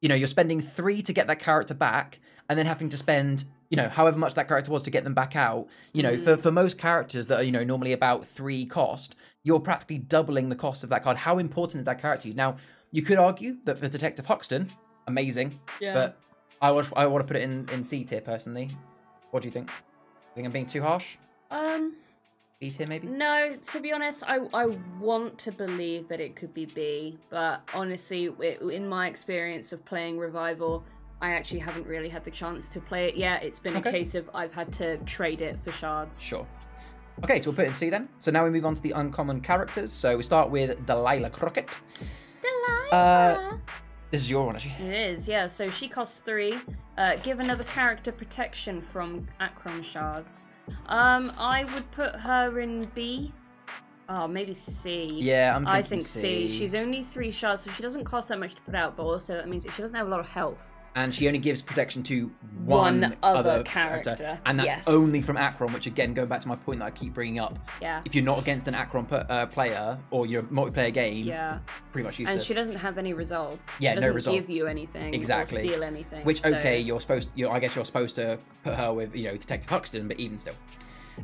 you know you're spending three to get that character back, and then having to spend you know however much that character was to get them back out. You know, for for most characters that are you know normally about three cost, you're practically doubling the cost of that card. How important is that character? to you? Now, you could argue that for Detective Huxton, amazing, Yeah. but I would I want to put it in in C tier personally. What do you think? think I'm being too harsh? um, B tier maybe? No, to be honest, I I want to believe that it could be B, but honestly, it, in my experience of playing Revival, I actually haven't really had the chance to play it yet. It's been Okay. a case of I've had to trade it for shards. Sure. Okay, so we'll put it in C then. So now we move on to the uncommon characters. So we start with Delilah Crockett. Uh, this is your one, actually. It is, yeah. So she costs three. Uh, give another character protection from Achrom shards. Um, I would put her in B. Oh, maybe C. Yeah, I'm I think C. C. She's only three shards, so she doesn't cost that much to put out. But also, that means she doesn't have a lot of health. And she only gives protection to one, One other character, And that's yes. only from Achrom, which again, going back to my point that I keep bringing up. Yeah. If you're not against an Achrom per, uh, player or you're a multiplayer game, Yeah. pretty much And she doesn't have any resolve. Yeah, she no doesn't resolve. give you anything. Exactly. Or steal anything. Which so- okay, you're supposed. You I guess you're supposed to put her with you know Detective Huxton, but even still,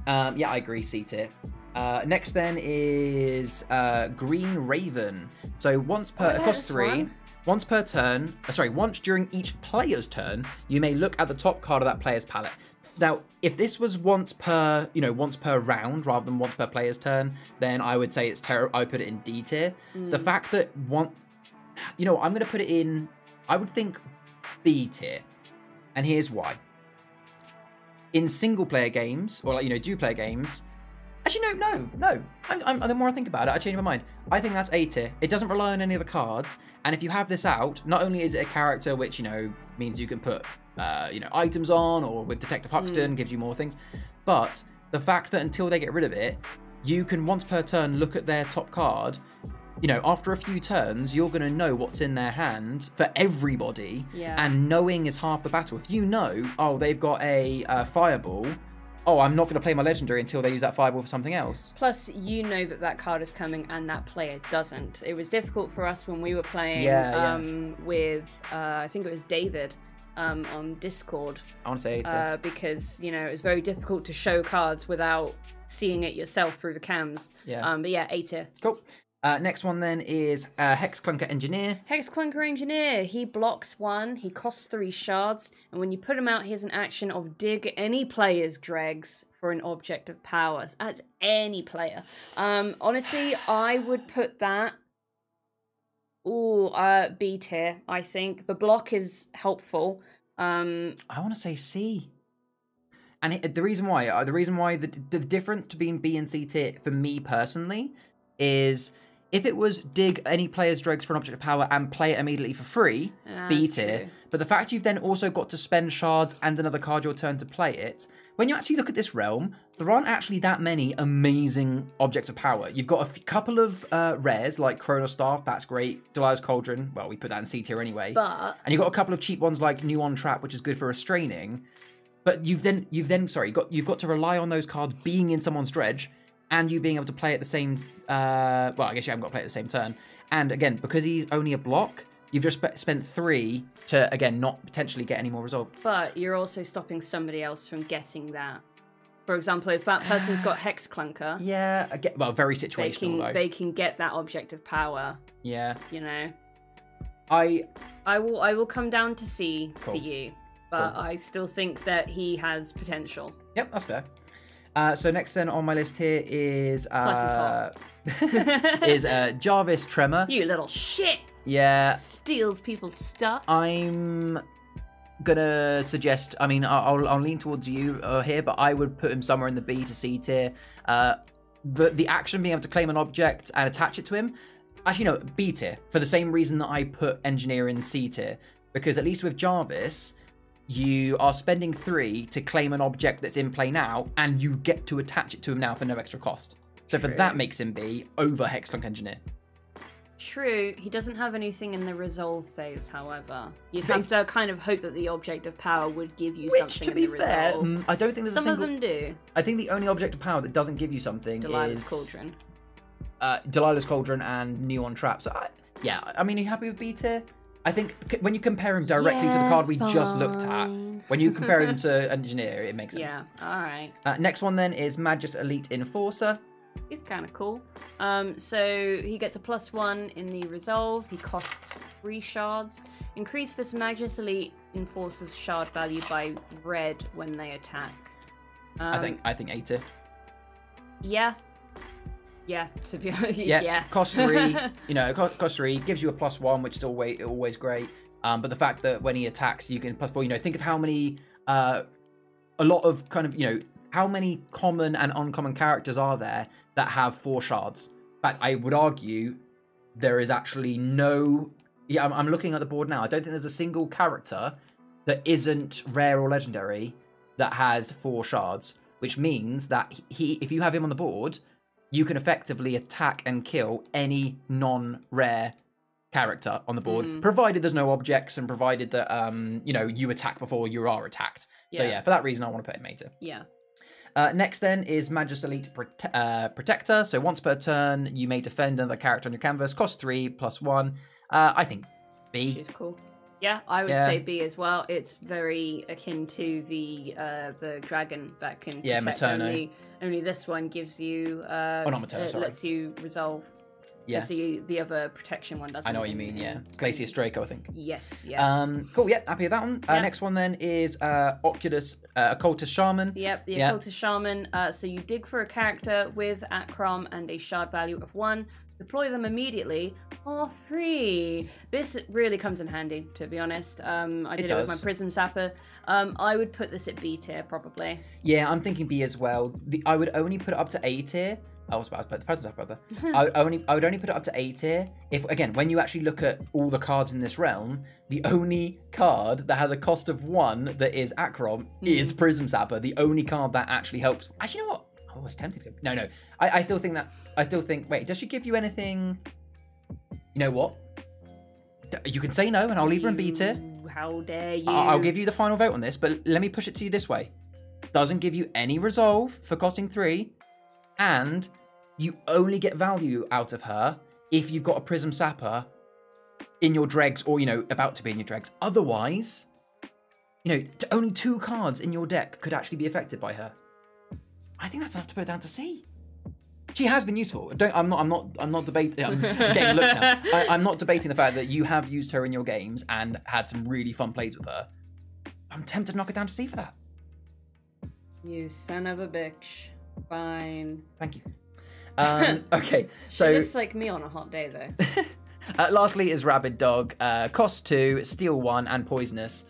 um, yeah, I agree. C tier. Uh, next then is uh, Green Raven. So once per Oh, yeah, costs three. one. Once per turn, uh, sorry, once during each player's turn, you may look at the top card of that player's palette. Now, if this was once per, you know, once per round rather than once per player's turn, then I would say it's terrible. I would put it in D tier. The Mm. fact that one, you know, I'm going to put it in. I would think B tier, and here's why. In single player games, or like you know, do player games, actually no, no, no. I'm, I'm, the more I think about it, I change my mind. I think that's A tier. It doesn't rely on any of the cards, and if you have this out, not only is it a character which you know means you can put uh, you know items on, or with Detective Huxton gives you more things, but the fact that until they get rid of it, you can once per turn look at their top card. You know, after a few turns, you're going to know what's in their hand for everybody, Yeah. and knowing is half the battle. If you know, oh, they've got a uh, fireball, oh, I'm not going to play my legendary until they use that fireball for something else. Plus, you know that that card is coming and that player doesn't. It was difficult for us when we were playing Yeah, yeah. um, with, uh, I think it was David um, on Discord, I want to say A uh, because, you know, it was very difficult to show cards without seeing it yourself through the cams. Yeah. Um, but yeah, A tier. cool. Uh, next one then is uh, Hex Clunker Engineer. Hex Clunker Engineer. He blocks one. He costs three shards. And when you put him out, he has an action of dig any player's dregs for an object of power. That's any player. Um, honestly, I would put that. Ooh, uh, B tier. I think the block is helpful. Um, I want to say C. And it, the reason why, uh, the reason why the the difference between B and C tier for me personally is if it was dig any player's dregs for an object of power and play it immediately for free, B That's tier. true. But the fact you've then also got to spend shards and another card your turn to play it, when you actually look at this realm, there aren't actually that many amazing objects of power. You've got a couple of uh, rares like Chronos Staff, that's great. Delilah's Cauldron, well, we put that in C tier anyway. but and you've got a couple of cheap ones like Neon Trap, which is good for restraining. But you've then you've then sorry, you've got you've got to rely on those cards being in someone's dredge and you being able to play at the same uh well, I guess you haven't got to play at the same turn. And again, because he's only a block, you've just spe- spent three to again not potentially get any more resolve. but you're also stopping somebody else from getting that. For example, if that person's got Hex Clunker, Yeah, I get well, very they situational can though. they can get that object of power. Yeah. You know. I I will I will come down to see Cool. for you, but Cool. I still think that he has potential. Yep, that's fair. Uh, so next then on my list here is uh, is uh, Jarvis Tremor. You little shit! Yeah, Steals people's stuff. I'm gonna suggest. I mean, I'll, I'll- lean towards you uh, here, but I would put him somewhere in the B to C tier. Uh, the the action being able to claim an object and attach it to him. Actually, no, B tier for the same reason that I put engineer in C tier, because at least with Jarvis, you are spending three to claim an object that's in play now, and you get to attach it to him now for no extra cost. So for that makes him be over Hex Clunker Engineer. True, he doesn't have anything in the resolve phase, however. You'd have to kind of hope that the object of power would give you Which, something to in be the fair, resolve. mm, I don't think there's Some a single. of them do. I think the only object of power that doesn't give you something is. Delilah's is Cauldron. uh, Delilah's Cauldron and Neon Trap. So I, yeah, I mean, are you happy with B tier? I think c- when you compare him directly to the card we just looked at, when you compare him to Engineer, it makes sense. Yeah, alright. Uh, next one then is Magus Elite Enforcer. He's kind of cool. Um, so he gets a plus one in the resolve. He costs three shards. Increase this Magus Elite enforces shard value by red when they attack. Um, I think I think tier. Yeah. Yeah. To be honest, Yeah, yeah. cost three. you know, co- cost three gives you a plus one, which is always always great. Um, but the fact that when he attacks, you can plus four. You know, think of how many, uh, a lot of kind of you know how many common and uncommon characters are there that have four shards. In fact, I would argue there is actually no. Yeah, I'm, I'm looking at the board now. I don't think there's a single character that isn't rare or legendary that has four shards, which means that he, if you have him on the board, you can effectively attack and kill any non-rare character on the board, Mm. provided there's no objects and provided that um you know you attack before you are attacked. So Yeah. yeah, for that reason, I want to put him Mater. Yeah. Uh, next then is Magus Elite Prote- uh, Protector. So once per turn, you may defend another character on your canvas. Cost three plus one. Uh, I think B. She's cool. Yeah, I would Yeah. say B as well. It's very akin to the uh, the dragon that can Yeah, protect Materno. only. Only this one gives you. Uh, Oh, not Materno, it sorry. lets you resolve. Yeah, See, the other protection one doesn't. I know what you mean. Yeah, Glacius Draco, I think. Yes. Yeah. Um, cool. Yeah, happy with that one. Uh, Next one then is uh, Oculus uh, Occultist Shaman. Yep, the Yeah. occultist shaman. Uh, so you dig for a character with Achrom and a shard value of one. Deploy them immediately for free. This really comes in handy, to be honest. Um, I did it, with my Prism Sapper. Um, I would put this at B tier probably. Yeah, I'm thinking B as well. The, I would only put it up to A tier. I was about to put the present up, brother. I would only I would only put it up to A tier if again when you actually look at all the cards in this realm, the only card that has a cost of one that is Achrom is Prism Sapper. The only card that actually helps. Actually, you know what? I was tempted to go. No, no. I, I still think that. I still think. Wait, does she give you anything? You know what? You can say no, and I'll leave her in B tier. How dare you? I- I'll give you the final vote on this, but let me push it to you this way. doesn't give you any resolve for costing three, and you only get value out of her if you've got a Prism Sapper in your dregs or, you know, about to be in your dregs. Otherwise, you know, only two cards in your deck could actually be affected by her. I think that's enough to put her down to C. She has been useful. Don't, I'm not. I'm not. I'm not debating. I'm getting looked at. I, I'm not debating the fact that you have used her in your games and had some really fun plays with her. I'm tempted to knock it down to C for that. You son of a bitch. Fine. Thank you. Um, okay, She so looks like me on a hot day though. uh, lastly is Rabid Dog. Uh, cost two, steal one, and poisonous.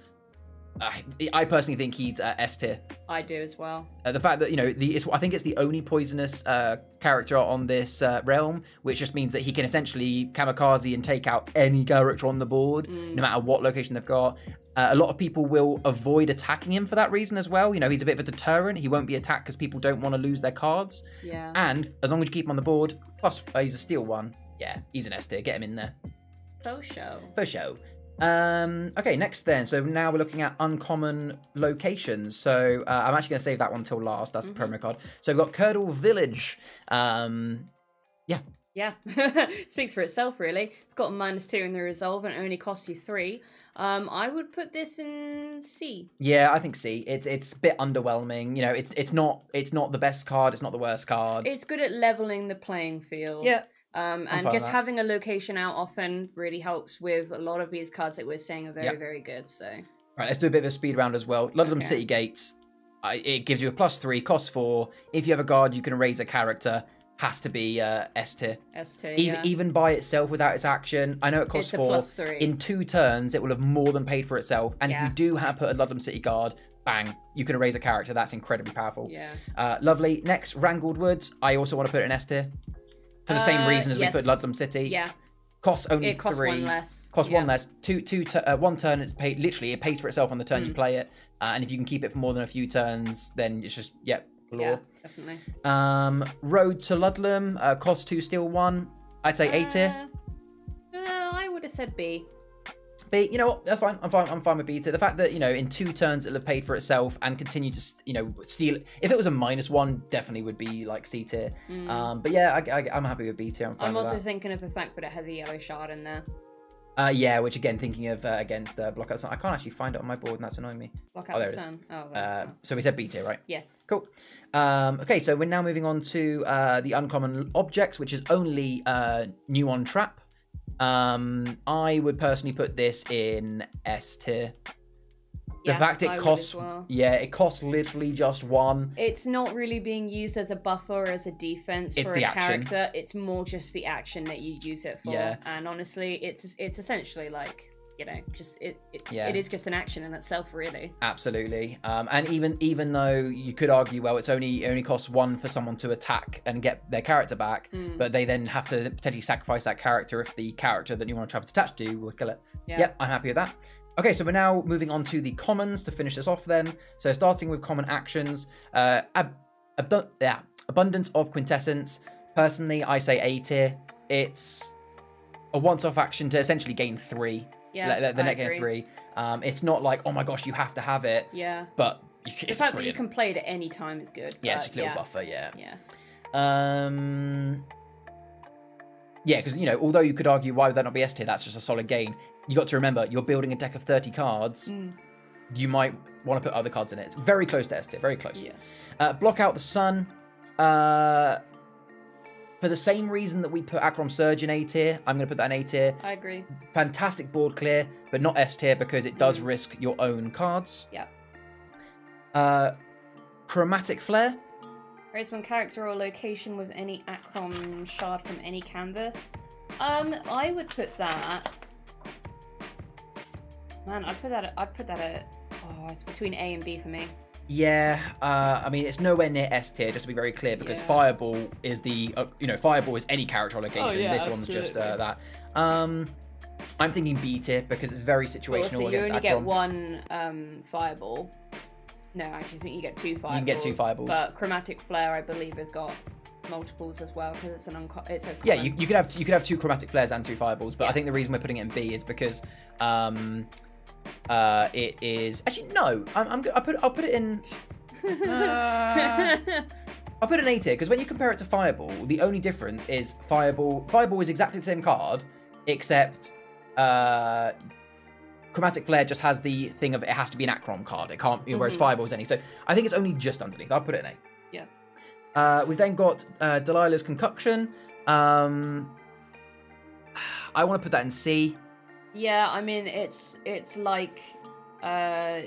I, I personally think he's uh, S tier. I do as well. Uh, the fact that you know the it's, I think it's the only poisonous uh, character on this uh, realm, which just means that he can essentially kamikaze and take out any character on the board, no matter what location they've got. Uh, a lot of people will avoid attacking him for that reason as well. You know, he's a bit of a deterrent. He won't be attacked because people don't want to lose their cards. Yeah. And as long as you keep him on the board, plus uh, he's a steal one. Yeah, he's an S tier. Get him in there For show. for show. Um, okay, next then. So now we're looking at uncommon locations. So uh, I'm actually going to save that one till last. That's the promo card. So we've got Curdle Village. Um, yeah, Yeah. Speaks for itself really. It's got a minus two in the resolve and it only costs you three. Um, I would put this in C. yeah, I think C. It's it's a bit underwhelming. You know, it's it's not it's not the best card. It's not the worst card. It's good at leveling the playing field. yeah, Um, and just having a location out often really helps with a lot of these cards that we're saying are very, Yep. very good. So Right, let's do a bit of a speed round as well. Ludlam Okay. City Gates. I, it gives you a plus three, cost four. If you have a guard, you can raise a character. Has to be uh, S tier. S tier. Even, yeah. even by itself without its action, I know it costs It's a four. plus three. In two turns, it will have more than paid for itself. And if you do have put a Ludlam City guard, bang, you can erase a character. That's incredibly powerful. yeah. Uh, lovely. Next, Wrangled Woods. I also want to put it in S tier for the same Uh, reason as we put. Ludlam City. Yeah. Costs only It costs three. one less. Costs yeah. one less. Two, two, uh, one turn. It's paid. Literally, it pays for itself on the turn you Mm. play it. Uh, and if you can keep it for more than a few turns, then it's just yep, Yeah, law. definitely. Um, Road to Ludlam. Uh, cost two, steal one. I'd say A tier. Uh, uh, I would have said B. B, you know what? That's fine. I'm fine. I'm fine with B tier. The fact that you know in two turns it'll have paid for itself and continue to you know steal. If it was a minus one, definitely would be like C tier. Um, but yeah, I, I, am happy with B tier. I'm fine Mm. I'm also thinking of the fact that it has a yellow shard in there. Uh, yeah, which again, thinking of uh, against uh, block out. I can't actually find it on my board, and that's annoying me. Block Oh, there the it is. sun. Oh. Uh, oh. so we said B tier, right? yes. Cool. Um, okay, so we're now moving on to uh, the uncommon objects, which is only uh, neon trap. Um, I would personally put this in S tier. The Yeah, fact it costs, well. yeah, it costs literally just one. It's not really being used as a buffer or as a defense It's for the a action. character. It's more just the action that you use it for. Yeah. And honestly, it's it's essentially like you know, just it. It, Yeah. it is just an action in itself, really. Absolutely. Um, and even even though you could argue, well, it's only it only costs one for someone to attack and get their character back, Mm. but they then have to potentially sacrifice that character if the character that you want to trap attached to will kill it. Yeah. Yep, I'm happy with that. Okay, so we're now moving on to the commons to finish this off then. So starting with common actions, uh, ab- abdu- yeah, abundance of quintessence. Personally, I say A tier. It's a once-off action to essentially gain three. Yeah. Let- let the I net agree. three. Um, it's not like oh my gosh, you have to have it, Yeah. but you, The fact brilliant. that you can play it at any time is good. yeah, it's just a little yeah. buffer. Yeah. Yeah. Um. Yeah, because you know, although you could argue why would that not be S tier, that's just a solid gain. You got to remember, you're building a deck of 30 cards. Mm. You might want to put other cards in it. It's very close to S tier, very close. Yeah. Uh, block out the sun. Uh, for the same reason that we put Achrom Surge in A tier, I'm going to put that in A tier. I agree. Fantastic board clear, but not S tier because it does risk your own cards. Yeah. Uh, chromatic flare. Raise one character or location with any Achrom shard from any canvas. Um, I would put that. Man, I'd put that. At, I'd put that at. Oh, it's between A and B for me. Yeah, uh, I mean it's nowhere near S tier. Just to be very clear, because Yeah. Fireball is the uh, you know Fireball is any character or location. Oh, yeah, this one's just uh, that. Um, I'm thinking B tier because it's very But situational also, you against only get one um, fireball. No, actually, I think you get two fireballs. can get two fireballs. But chromatic flare, I believe, has got multiples as well because it's an unco- it's a Yeah, you, you could have you could have two chromatic flares and two fireballs, but I think the reason we're putting it in B is because um, uh, it is actually no. I'm, I'm I put I'll put it in. Uh, I'll put an A tier because when you compare it to Fireball, the only difference is Fireball. Fireball is exactly the same card, except uh, Chromatic Flare just has the thing of it has to be an Achrom card. It can't, whereas Mhm. Fireball is any. So I think it's only just underneath. I'll put it in A. Yeah. Uh, we've then got uh, Delilah's Concoction. Um, I want to put that in C. yeah, I mean it's it's like uh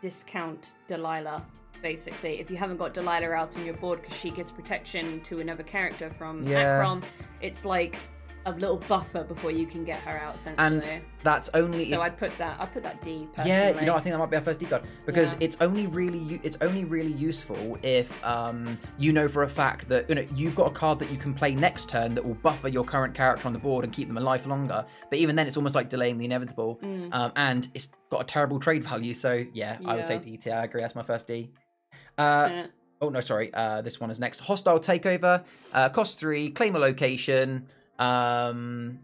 discount Delilah basically. If you haven't got Delilah out on your board because she gives protection to another character from Yeah. It's like a little buffer before you can get her out essentially. And that's only. so I'd put that. I'd put that D. Personally. Yeah, you know, I think that might be our first D card because Yeah. it's only really it's only really useful if um, you know for a fact that you know you've got a card that you can play next turn that will buffer your current character on the board and keep them alive longer. But even then, it's almost like delaying the inevitable, Mm. um, and it's got a terrible trade value. So yeah, I would say Yeah. D tier. I agree. That's my first D. Uh, Yeah. Oh no, sorry. Uh, this one is next. Hostile takeover. Uh, cost three. Claim a location. Um,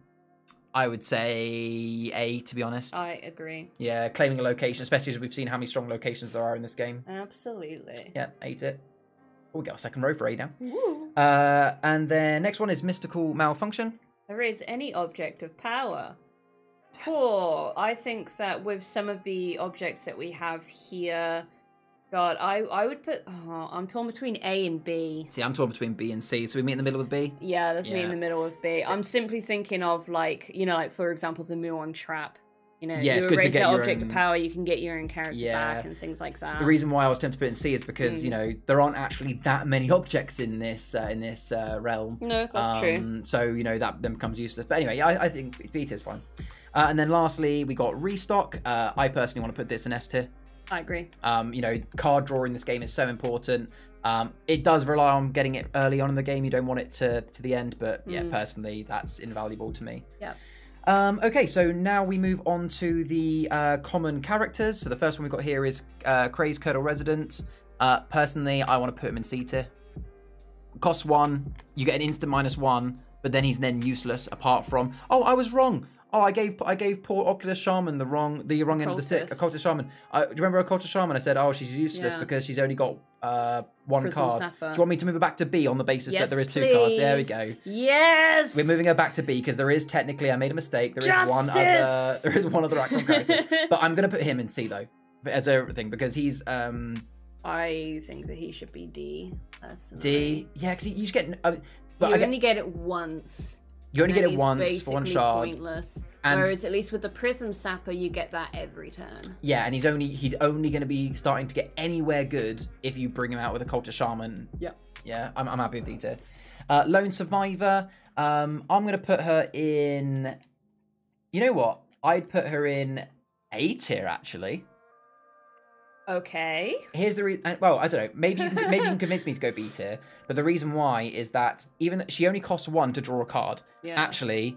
I would say A to be honest. I agree. Yeah, claiming a location, especially as we've seen how many strong locations there are in this game. Absolutely. Yeah, ate it. Oh, we got a second row for A now. Woo. Uh, and then next one is mystical malfunction. Erase any object of power. Poor. I think that with some of the objects that we have here, God, I I would put. Oh, I'm torn between A and B. See, I'm torn between B and C, so we meet in the middle with B. Yeah, that's me in the middle of B. I'm simply thinking of like you know, like for example, the Neon trap. You know, Yeah, you it's good to get that your object own- of power, you can get your own character Yeah. back and things like that. The reason why I was tempted to put it in C is because Mm. you know there aren't actually that many objects in this uh, in this uh, realm. no, that's true. Um, So you know that then becomes useless. But anyway, I, I think B is fine. Uh, and then lastly, we got restock. Uh, I personally want to put this in S tier. I agree. Um, you know, card draw in this game is so important. Um, it does rely on getting it early on in the game. You don't want it to to the end, but yeah, Mm. personally, that's invaluable to me. Yeah. Um, okay, so now we move on to the uh, common characters. So the first one we've got here is uh, Craze Curdle Resident. Uh, personally, I want to put him in C tier. Costs one, you get an instant minus one, but then he's then useless apart from. Oh, I was wrong. Oh, I gave I gave poor Oculus Shaman the wrong the wrong end of the stick. Occultist. Shaman. I, do you remember Occultist Shaman? I said, oh, she's useless Yeah. because she's only got uh, one Prism card. Do you want me to move her back to B on the basis yes, that there is two cards? There we go. Yes. We're moving her back to B because there is technically I made a mistake. There is one other there is one other character, but I'm gonna put him in C though as a thing because he's um I think that he should be D. Personally. D. Yeah, because you just get. Uh, but you I get- only get it once. You only and get it once for one basically shard. Pointless. And- Whereas at least with the Prism Sapper, you get that every turn. Yeah, and he's only he's only going to be starting to get anywhere good if you bring him out with a culture shaman. Yeah, Yeah, I'm, I'm happy with D tier. Uh, Lone survivor. Um, I'm going to put her in. You know what? I'd put her in A tier actually. Okay. Here's the reason. Well, I don't know. Maybe you can, maybe you can convince me to go B tier. But the reason why is that even though she only costs one to draw a card. Yeah. Actually,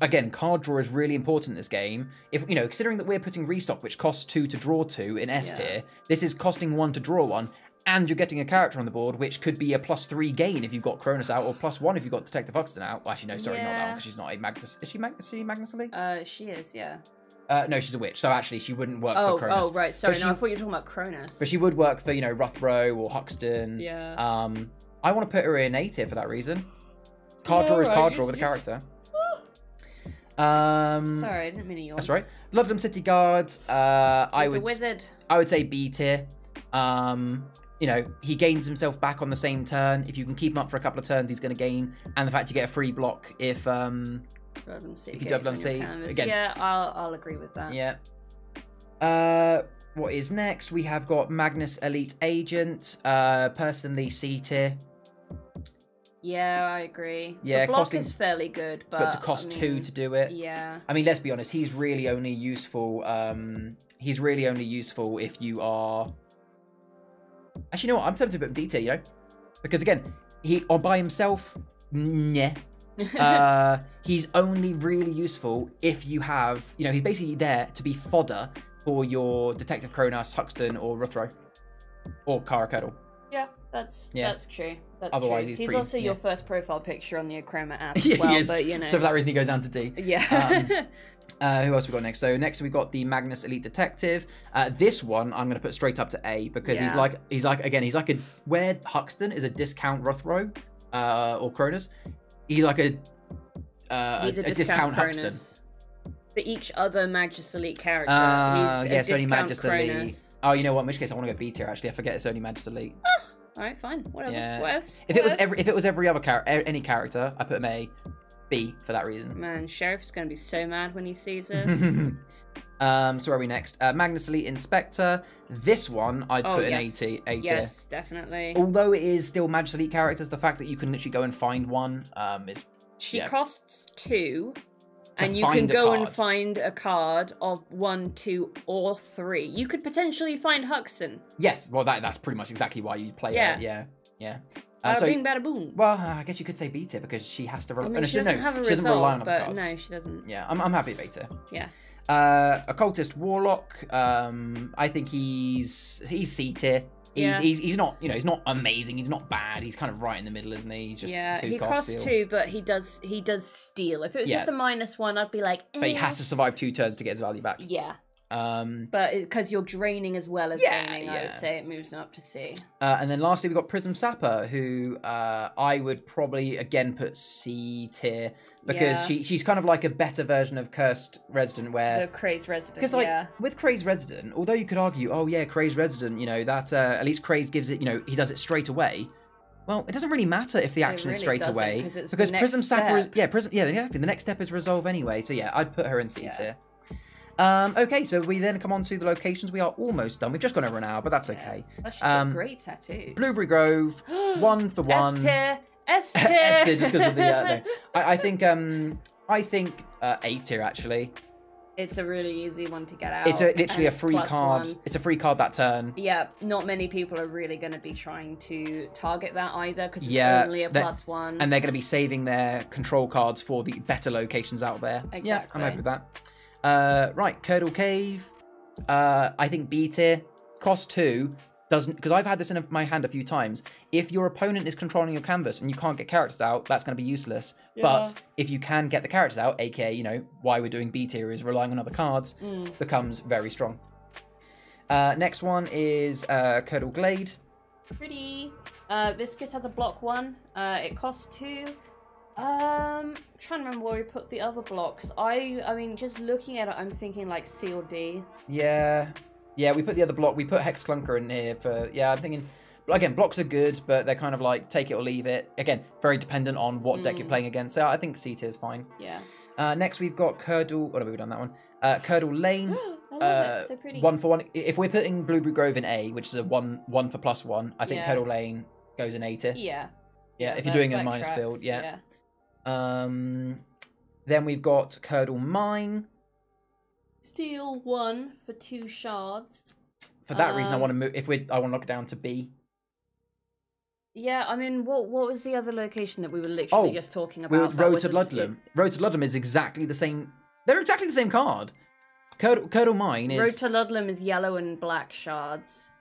again, card draw is really important in this game. If you know, considering that we're putting restock, which costs two to draw two in S Yeah. tier, this is costing one to draw one, and you're getting a character on the board, which could be a plus three gain if you've got Cronus out, or plus one if you've got Detective Huxton out. Well, actually, no, sorry, not that one because she's not a Magus. Is she Mag- is she Magus Elite? Uh, she is. Yeah. Uh, no, she's a witch. So actually, she wouldn't work Oh. for Cronus. Oh. Right. Sorry. But no, I thought you were talking about Cronus. But she would work for you know Ruthro or Huxton. Yeah. Um, I want to put her in A tier for that reason. Card draw is card draw with a character. Um, Sorry, I didn't mean to yawn. that's right. Ludlam City Guard. Uh, I would a wizard. I would say B tier. Um, you know, he gains himself back on the same turn. If you can keep him up for a couple of turns, he's going to gain. And the fact you get a free block if um, Double C If you gauge double on your C, canvas. again- Yeah, I'll I'll agree with that. yeah. Uh, what is next? We have got Magus Elite Agent. Uh, personally C tier. Yeah, I agree. Yeah, the block costing- is fairly good, but but to cost I two to do it. Yeah. I mean, let's be honest. He's really only useful. Um, he's really only useful if you are. Actually, you know what? I'm tempted to put him D tier. You know, because again, he on by himself, yeah. uh, he's only really useful if you have, you know, he's basically there to be fodder for your Detective Cronus, Huxton, or Ruthro, or Kara Kettle. Yeah, that's Yeah. that's true. That's Otherwise, true. he's he's pretty- also your first profile picture on the Achroma app as Yeah, well. But you know, So for that reason, he goes down to D. yeah. Um, Uh, who else we got next? So next we got the Magus Elite Detective. Uh, this one I'm going to put straight up to A because he's like he's like again he's like a where Huxton is a discount Rothro uh, or Cronus. He's like a uh, he's a, a, discount. Cronus. For each other Magus Elite character, Uh, he's yeah, a it's only discount Magus Elite. Oh, you know what? In which case I want to go B tier. Actually, I forget it's only Magus Elite. All right, fine, whatever. Yeah. What else? If it was every if it was every other character any character, I put him A, B for that reason. man, Sheriff's gonna be so mad when he sees this. Um, so where are we next? Uh, Magus Elite Inspector. This one I'd oh put an yes, 80, yes, definitely. Although it is still Magus Elite characters, the fact that you can literally go and find one um, is She yeah. costs two, and you can go and find a card of one, two, or three. You could potentially find Huxton. yes. Well, that that's pretty much exactly why you play Yeah. it. Yeah, yeah. Uh, Bada so, bing, bada boom. well, uh, I guess you could say B tier because she has to. Re- I mean, no, she doesn't no, have a she doesn't rely on but cards. no, she doesn't. Yeah, I'm, I'm happy with A. Yeah. Uh, occultist warlock. Um, I think he's he's C tier. He's, Yeah. he's he's not you know he's not amazing. He's not bad. He's kind of right in the middle, isn't he? He's just yeah, he costs steal. two, but he does he does steal. If it was Yeah. just a minus one, I'd be like, But he eh. has to survive two turns to get his value back. Yeah, Um, but because you're draining as well as Yeah, gaining, I would say it moves up to C. uh, and then lastly, we've got Prism Sapper, who uh, I would probably again put C tier because Yeah. she she's kind of like a better version of Cursed Resident, where The crazed resident. Because like yeah. with Craze Resident, although you could argue, oh yeah, Craze Resident, you know that uh, at least Craze gives it, you know, he does it straight away. Well, it doesn't really matter if the action is straight away 'cause the because next Prism Sapper, is, yeah, Prism, yeah, exactly. The next step is resolve anyway. So yeah, I'd put her in C Yeah. tier. Um, okay, so we then come on to the locations. We are almost done. We've just gone over an hour, but that's okay. Um, great tattoos. Blueberry Grove, one for one. S tier. S tier. S tier, just because of the. Uh, no. I, I think um, I think uh, A tier actually. It's a really easy one to get out. It's a, literally a free card. one. It's a free card that turn. Yeah, not many people are really going to be trying to target that either because it's Yeah, only a plus one. and they're going to be saving their control cards for the better locations out there. Yeah, I'm Exactly. happy with that. Uh, right, Curdle Cave. Uh, I think B tier. Cost two doesn't because I've had this in my hand a few times. If your opponent is controlling your canvas and you can't get characters out, that's going to be useless. But if you can get the characters out, aka you know why we're doing B tier is relying on other cards, Mm. becomes very strong. Uh, next one is uh, Curdle Glade. Pretty. Uh, Viscous has a block one. Uh, it costs two. Um, trying to remember where we put the other blocks. I, I mean, just looking at it, I'm thinking like C or D. Yeah, yeah. We put the other block. We put Hex Clunker in here for. Yeah, I'm thinking. Again, blocks are good, but they're kind of like take it or leave it. Again, very dependent on what deck you're Mm. playing against. So I think C tier is fine. Yeah. Uh, next, we've got Curdle. What have we done that one? Uh, Curdle Lane. I love Uh, it. So pretty. one for one. If we're putting Blueberry Grove in A, which is a one one for plus one, I think Yeah. Curdle Lane goes in A tier. Yeah. Yeah, if you're doing a minus tracks, build, yeah. Um, then we've got Curdle Mine. Steal one for two shards. For that reason, I Um, want to move. If we, I want to knock it down to B. Yeah, I mean, what what was the other location that we were literally Oh, just talking about? We were Road to Ludlam. Road to Ludlam is exactly the same. They're exactly the same card. Curdle, Curdle Mine is Road to Ludlam is yellow and black shards.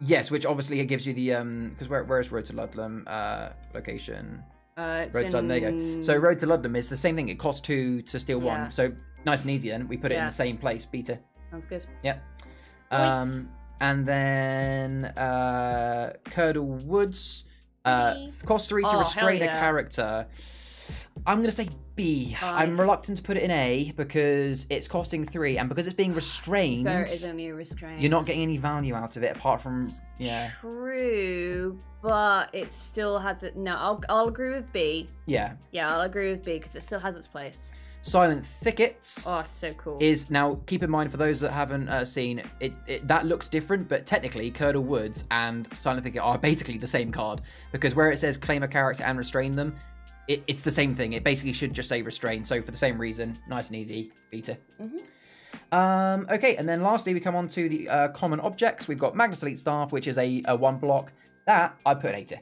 yes, which obviously it gives you the um because where where is Road to Ludlam uh location? Uh, it's Road to Ludlam. There you go. So Road to Ludlam is the same thing. It costs two to steal Yeah. one. So nice and easy. Then we put it in the same place. Beta. Sounds good. Yeah. Nice. Um, and then uh, Curdle Woods uh, Three. three to Oh, restrain a character. I'm gonna say B. am reluctant to put it in A because it's costing three, and because it's being restrained, Fair is only a restraint. you're not getting any value out of it apart from yeah, True, but it still has it. No, I'll I'll agree with B. yeah. Yeah, I'll agree with B because it still has its place. Silent Thickets. Oh, so cool. is now keep in mind for those that haven't uh, seen it, it that looks different but technically Curdle Woods and Silent Thicket are basically the same card because where it says claim a character and restrain them it, it's the same thing it basically should just say restrain so for the same reason nice and easy beta Mhm. um okay and then lastly we come on to the uh, common objects we've got Magus Elite Staff which is a, a one block that I put an 80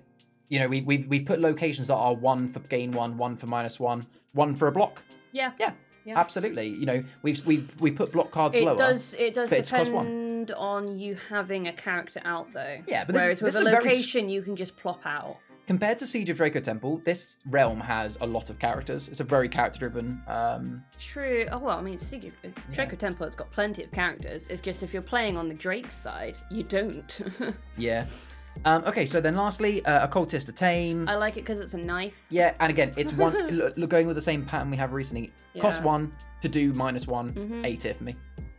you know we, we've, we've put locations that are one for gain one one for minus one one for a block yeah, yeah, Yeah. absolutely. You know, we've we've we put block cards it lower. does. It does but it's cost depend on you having a character out though. Yeah, but whereas this with is a a very location, you can just plop out. Compared to Siege of Draco Temple, this realm has a lot of characters. It's a very character-driven. Um, True. Oh well, I mean, Siege of- Draco Temple has got plenty of characters. It's just if you're playing on the Drake side, you don't. yeah. Um, okay, so then lastly, uh, occultist to tame. I like it because it's a knife. Yeah, and again, it's one look, going with the same pattern we have recently. Cost Yeah. Mm-hmm. one to do minus one, A tier for me.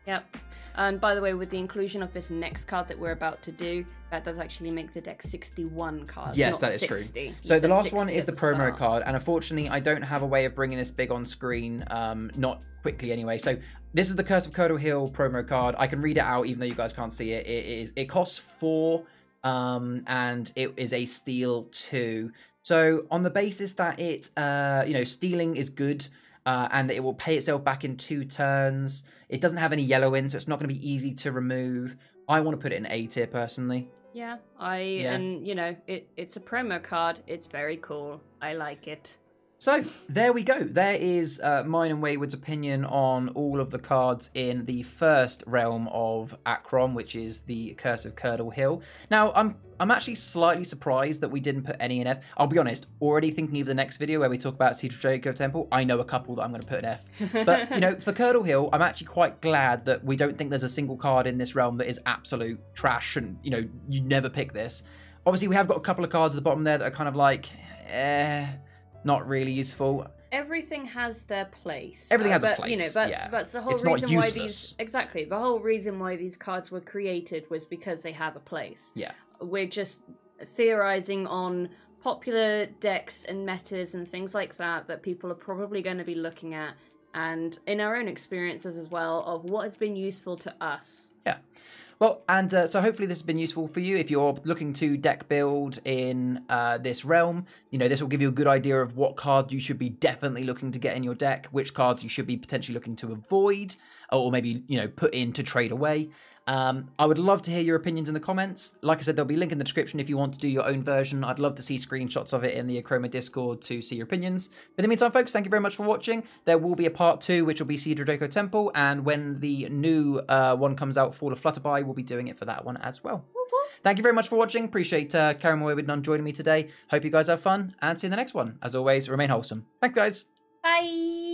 Yep. And by the way, with the inclusion of this next card that we're about to do, that does actually make the deck 61 cards. Yes, not that is 60. true. You So the last one is the at promo start. card, and unfortunately, I don't have a way of bringing this big on screen. Um, not quickly anyway. So this is the Curse of Curdle Hill promo card. I can read it out, even though you guys can't see it. It is. It costs four, um, and it is a steal two. So on the basis that it, uh, you know, stealing is good. Uh, and that it will pay itself back in two turns. It doesn't have any yellow in, so it's not going to be easy to remove. I want to put it in A tier personally. Yeah, I Yeah. and you know it. It's a promo card. It's very cool. I like it. So there we go. There is uh, mine and Wayward's opinion on all of the cards in the first realm of Achroma, which is the Curse of Curdle Hill. Now, I'm I'm actually slightly surprised that we didn't put any in F. I'll be honest. Already thinking of the next video where we talk about of Draco Temple, I know a couple that I'm going to put in F. But you know, for Curdle Hill, I'm actually quite glad that we don't think there's a single card in this realm that is absolute trash, and you know, you never pick this. Obviously, we have got a couple of cards at the bottom there that are kind of like, eh not really useful. Everything has their place. Everything Uh, has a place. You know, that's yeah. that's the whole It's reason why these exactly the whole reason why these cards were created was because they have a place. Yeah. We're just theorizing on popular decks and metas and things like that that people are probably going to be looking at and in our own experiences as well of what has been useful to us. Yeah. Well, and uh, so hopefully this has been useful for you if you're looking to deck build in uh, this realm. You know, this will give you a good idea of what card you should be definitely looking to get in your deck, which cards you should be potentially looking to avoid, or maybe you know put in to trade away. Um, I would love to hear your opinions in the comments. Like I said, there'll be a link in the description if you want to do your own version. I'd love to see screenshots of it in the Achroma Discord to see your opinions. But in the meantime, folks, thank you very much for watching. There will be a part two, which will be Siege of Draco Temple, and when the new uh, one comes out, Fall of Flutterby, we'll be doing it for that one as well. Thank you very much for watching. Appreciate uh, Karen Moy with none joining me today. Hope you guys have fun, and see you in the next one. As always, remain wholesome. Thanks, guys. Bye.